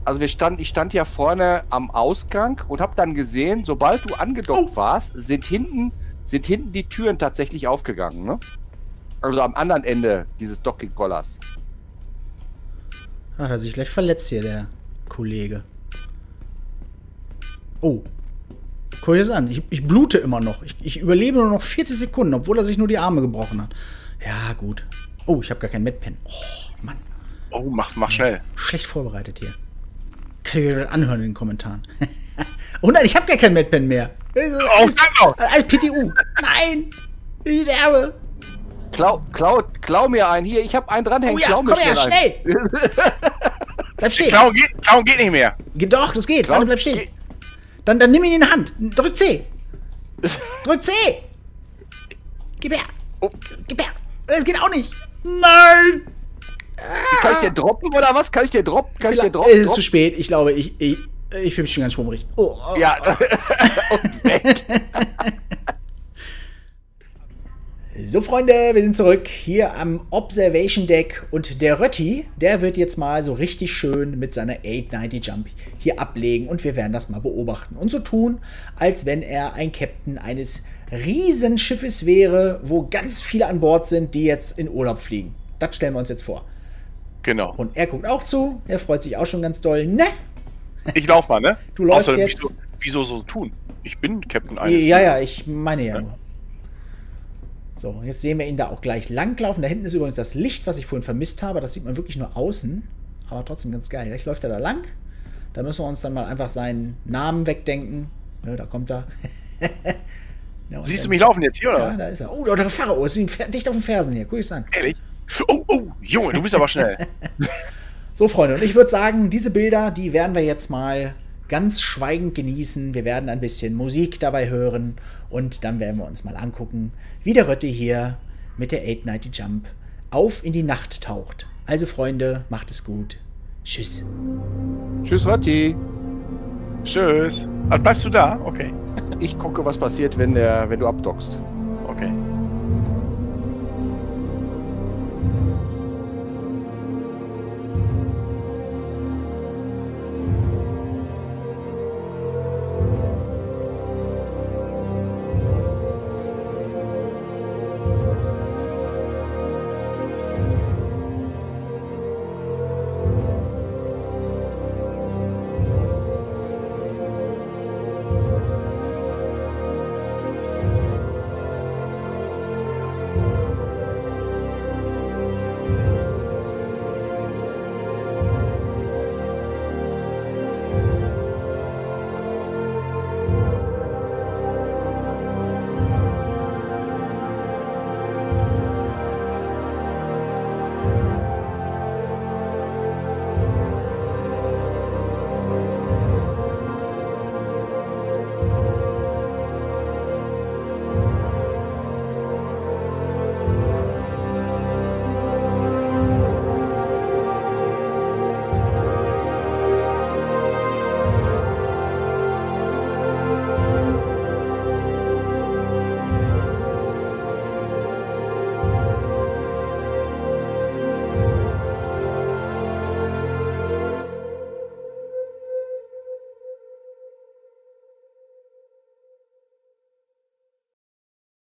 [SPEAKER 3] Also wir standen, ich stand ja vorne am Ausgang und habe dann gesehen, sobald du angedockt warst, sind hinten sind hinten die Türen tatsächlich aufgegangen, ne? Also am anderen Ende dieses Docking-Collars.
[SPEAKER 1] Ah, da sich gleich verletzt hier, der Kollege. Oh. Guck dir das an. Ich, ich blute immer noch. Ich, ich überlebe nur noch 40 Sekunden, obwohl er sich nur die Arme gebrochen hat. Ja, gut. Oh, ich habe gar kein Medpen. Oh, Mann.
[SPEAKER 2] Oh, mach, mach schnell.
[SPEAKER 1] Schlecht vorbereitet hier. Kann ich mir das anhören in den Kommentaren. oh nein, ich habe gar kein Medpen mehr.
[SPEAKER 2] Oh, sag doch!
[SPEAKER 1] Als PTU. Nein. Ich sterbe.
[SPEAKER 3] Klau, klau, klau mir einen. Hier, ich habe einen dranhängen.
[SPEAKER 1] Oh ja,
[SPEAKER 3] klau mir
[SPEAKER 1] komm her,
[SPEAKER 3] schnell.
[SPEAKER 1] Bleib stehen.
[SPEAKER 2] Klauen geht, Klauen geht nicht mehr.
[SPEAKER 1] Geht Doch, das geht.
[SPEAKER 3] Klar.
[SPEAKER 1] Warte, bleib stehen. Dann, dann nimm ihn in die Hand. Drück C. Drück C. Gib her.
[SPEAKER 3] Oh.
[SPEAKER 1] Gib her. Das geht auch nicht. Nein.
[SPEAKER 3] Kann ich dir droppen oder was? Kann ich dir droppen? Kann ich dir droppen?
[SPEAKER 1] Es ist zu spät. Ich glaube, ich, ich, ich fühle mich schon ganz schwummrig. Oh, oh.
[SPEAKER 3] Ja. Und weg.
[SPEAKER 1] So, Freunde, wir sind zurück hier am Observation Deck und der Rötti, der wird jetzt mal so richtig schön mit seiner 890 Jump hier ablegen und wir werden das mal beobachten und so tun, als wenn er ein Captain eines Riesenschiffes wäre, wo ganz viele an Bord sind, die jetzt in Urlaub fliegen. Das stellen wir uns jetzt vor.
[SPEAKER 2] Genau.
[SPEAKER 1] Und er guckt auch zu, er freut sich auch schon ganz doll. Ne?
[SPEAKER 2] Ich lauf mal, ne?
[SPEAKER 1] Du läufst
[SPEAKER 2] Außerdem,
[SPEAKER 1] jetzt-
[SPEAKER 2] Wieso, wieso so tun? Ich bin Captain eines.
[SPEAKER 1] Ja, ja, ich meine ja
[SPEAKER 2] Ja.
[SPEAKER 1] nur. So, und jetzt sehen wir ihn da auch gleich langlaufen. Da hinten ist übrigens das Licht, was ich vorhin vermisst habe. Das sieht man wirklich nur außen. Aber trotzdem ganz geil. Gleich läuft er da lang. Da müssen wir uns dann mal einfach seinen Namen wegdenken. Ne, da kommt er. Ja,
[SPEAKER 2] Siehst du
[SPEAKER 1] dann-
[SPEAKER 2] mich laufen jetzt hier, oder?
[SPEAKER 1] Ja, da ist er. Oh, der Pharao ist dicht auf den Fersen hier. Guck ich's an.
[SPEAKER 2] Ehrlich? Oh, oh, Junge, du bist aber schnell.
[SPEAKER 1] So, Freunde, und ich würde sagen, diese Bilder, die werden wir jetzt mal ganz schweigend genießen. Wir werden ein bisschen Musik dabei hören und dann werden wir uns mal angucken, wie der Rötti hier mit der 890 Jump auf in die Nacht taucht. Also, Freunde, macht es gut. Tschüss.
[SPEAKER 3] Tschüss, Rotti.
[SPEAKER 2] Tschüss. Ah, bleibst du da? Okay.
[SPEAKER 3] Ich gucke, was passiert, wenn, der, wenn du abdockst.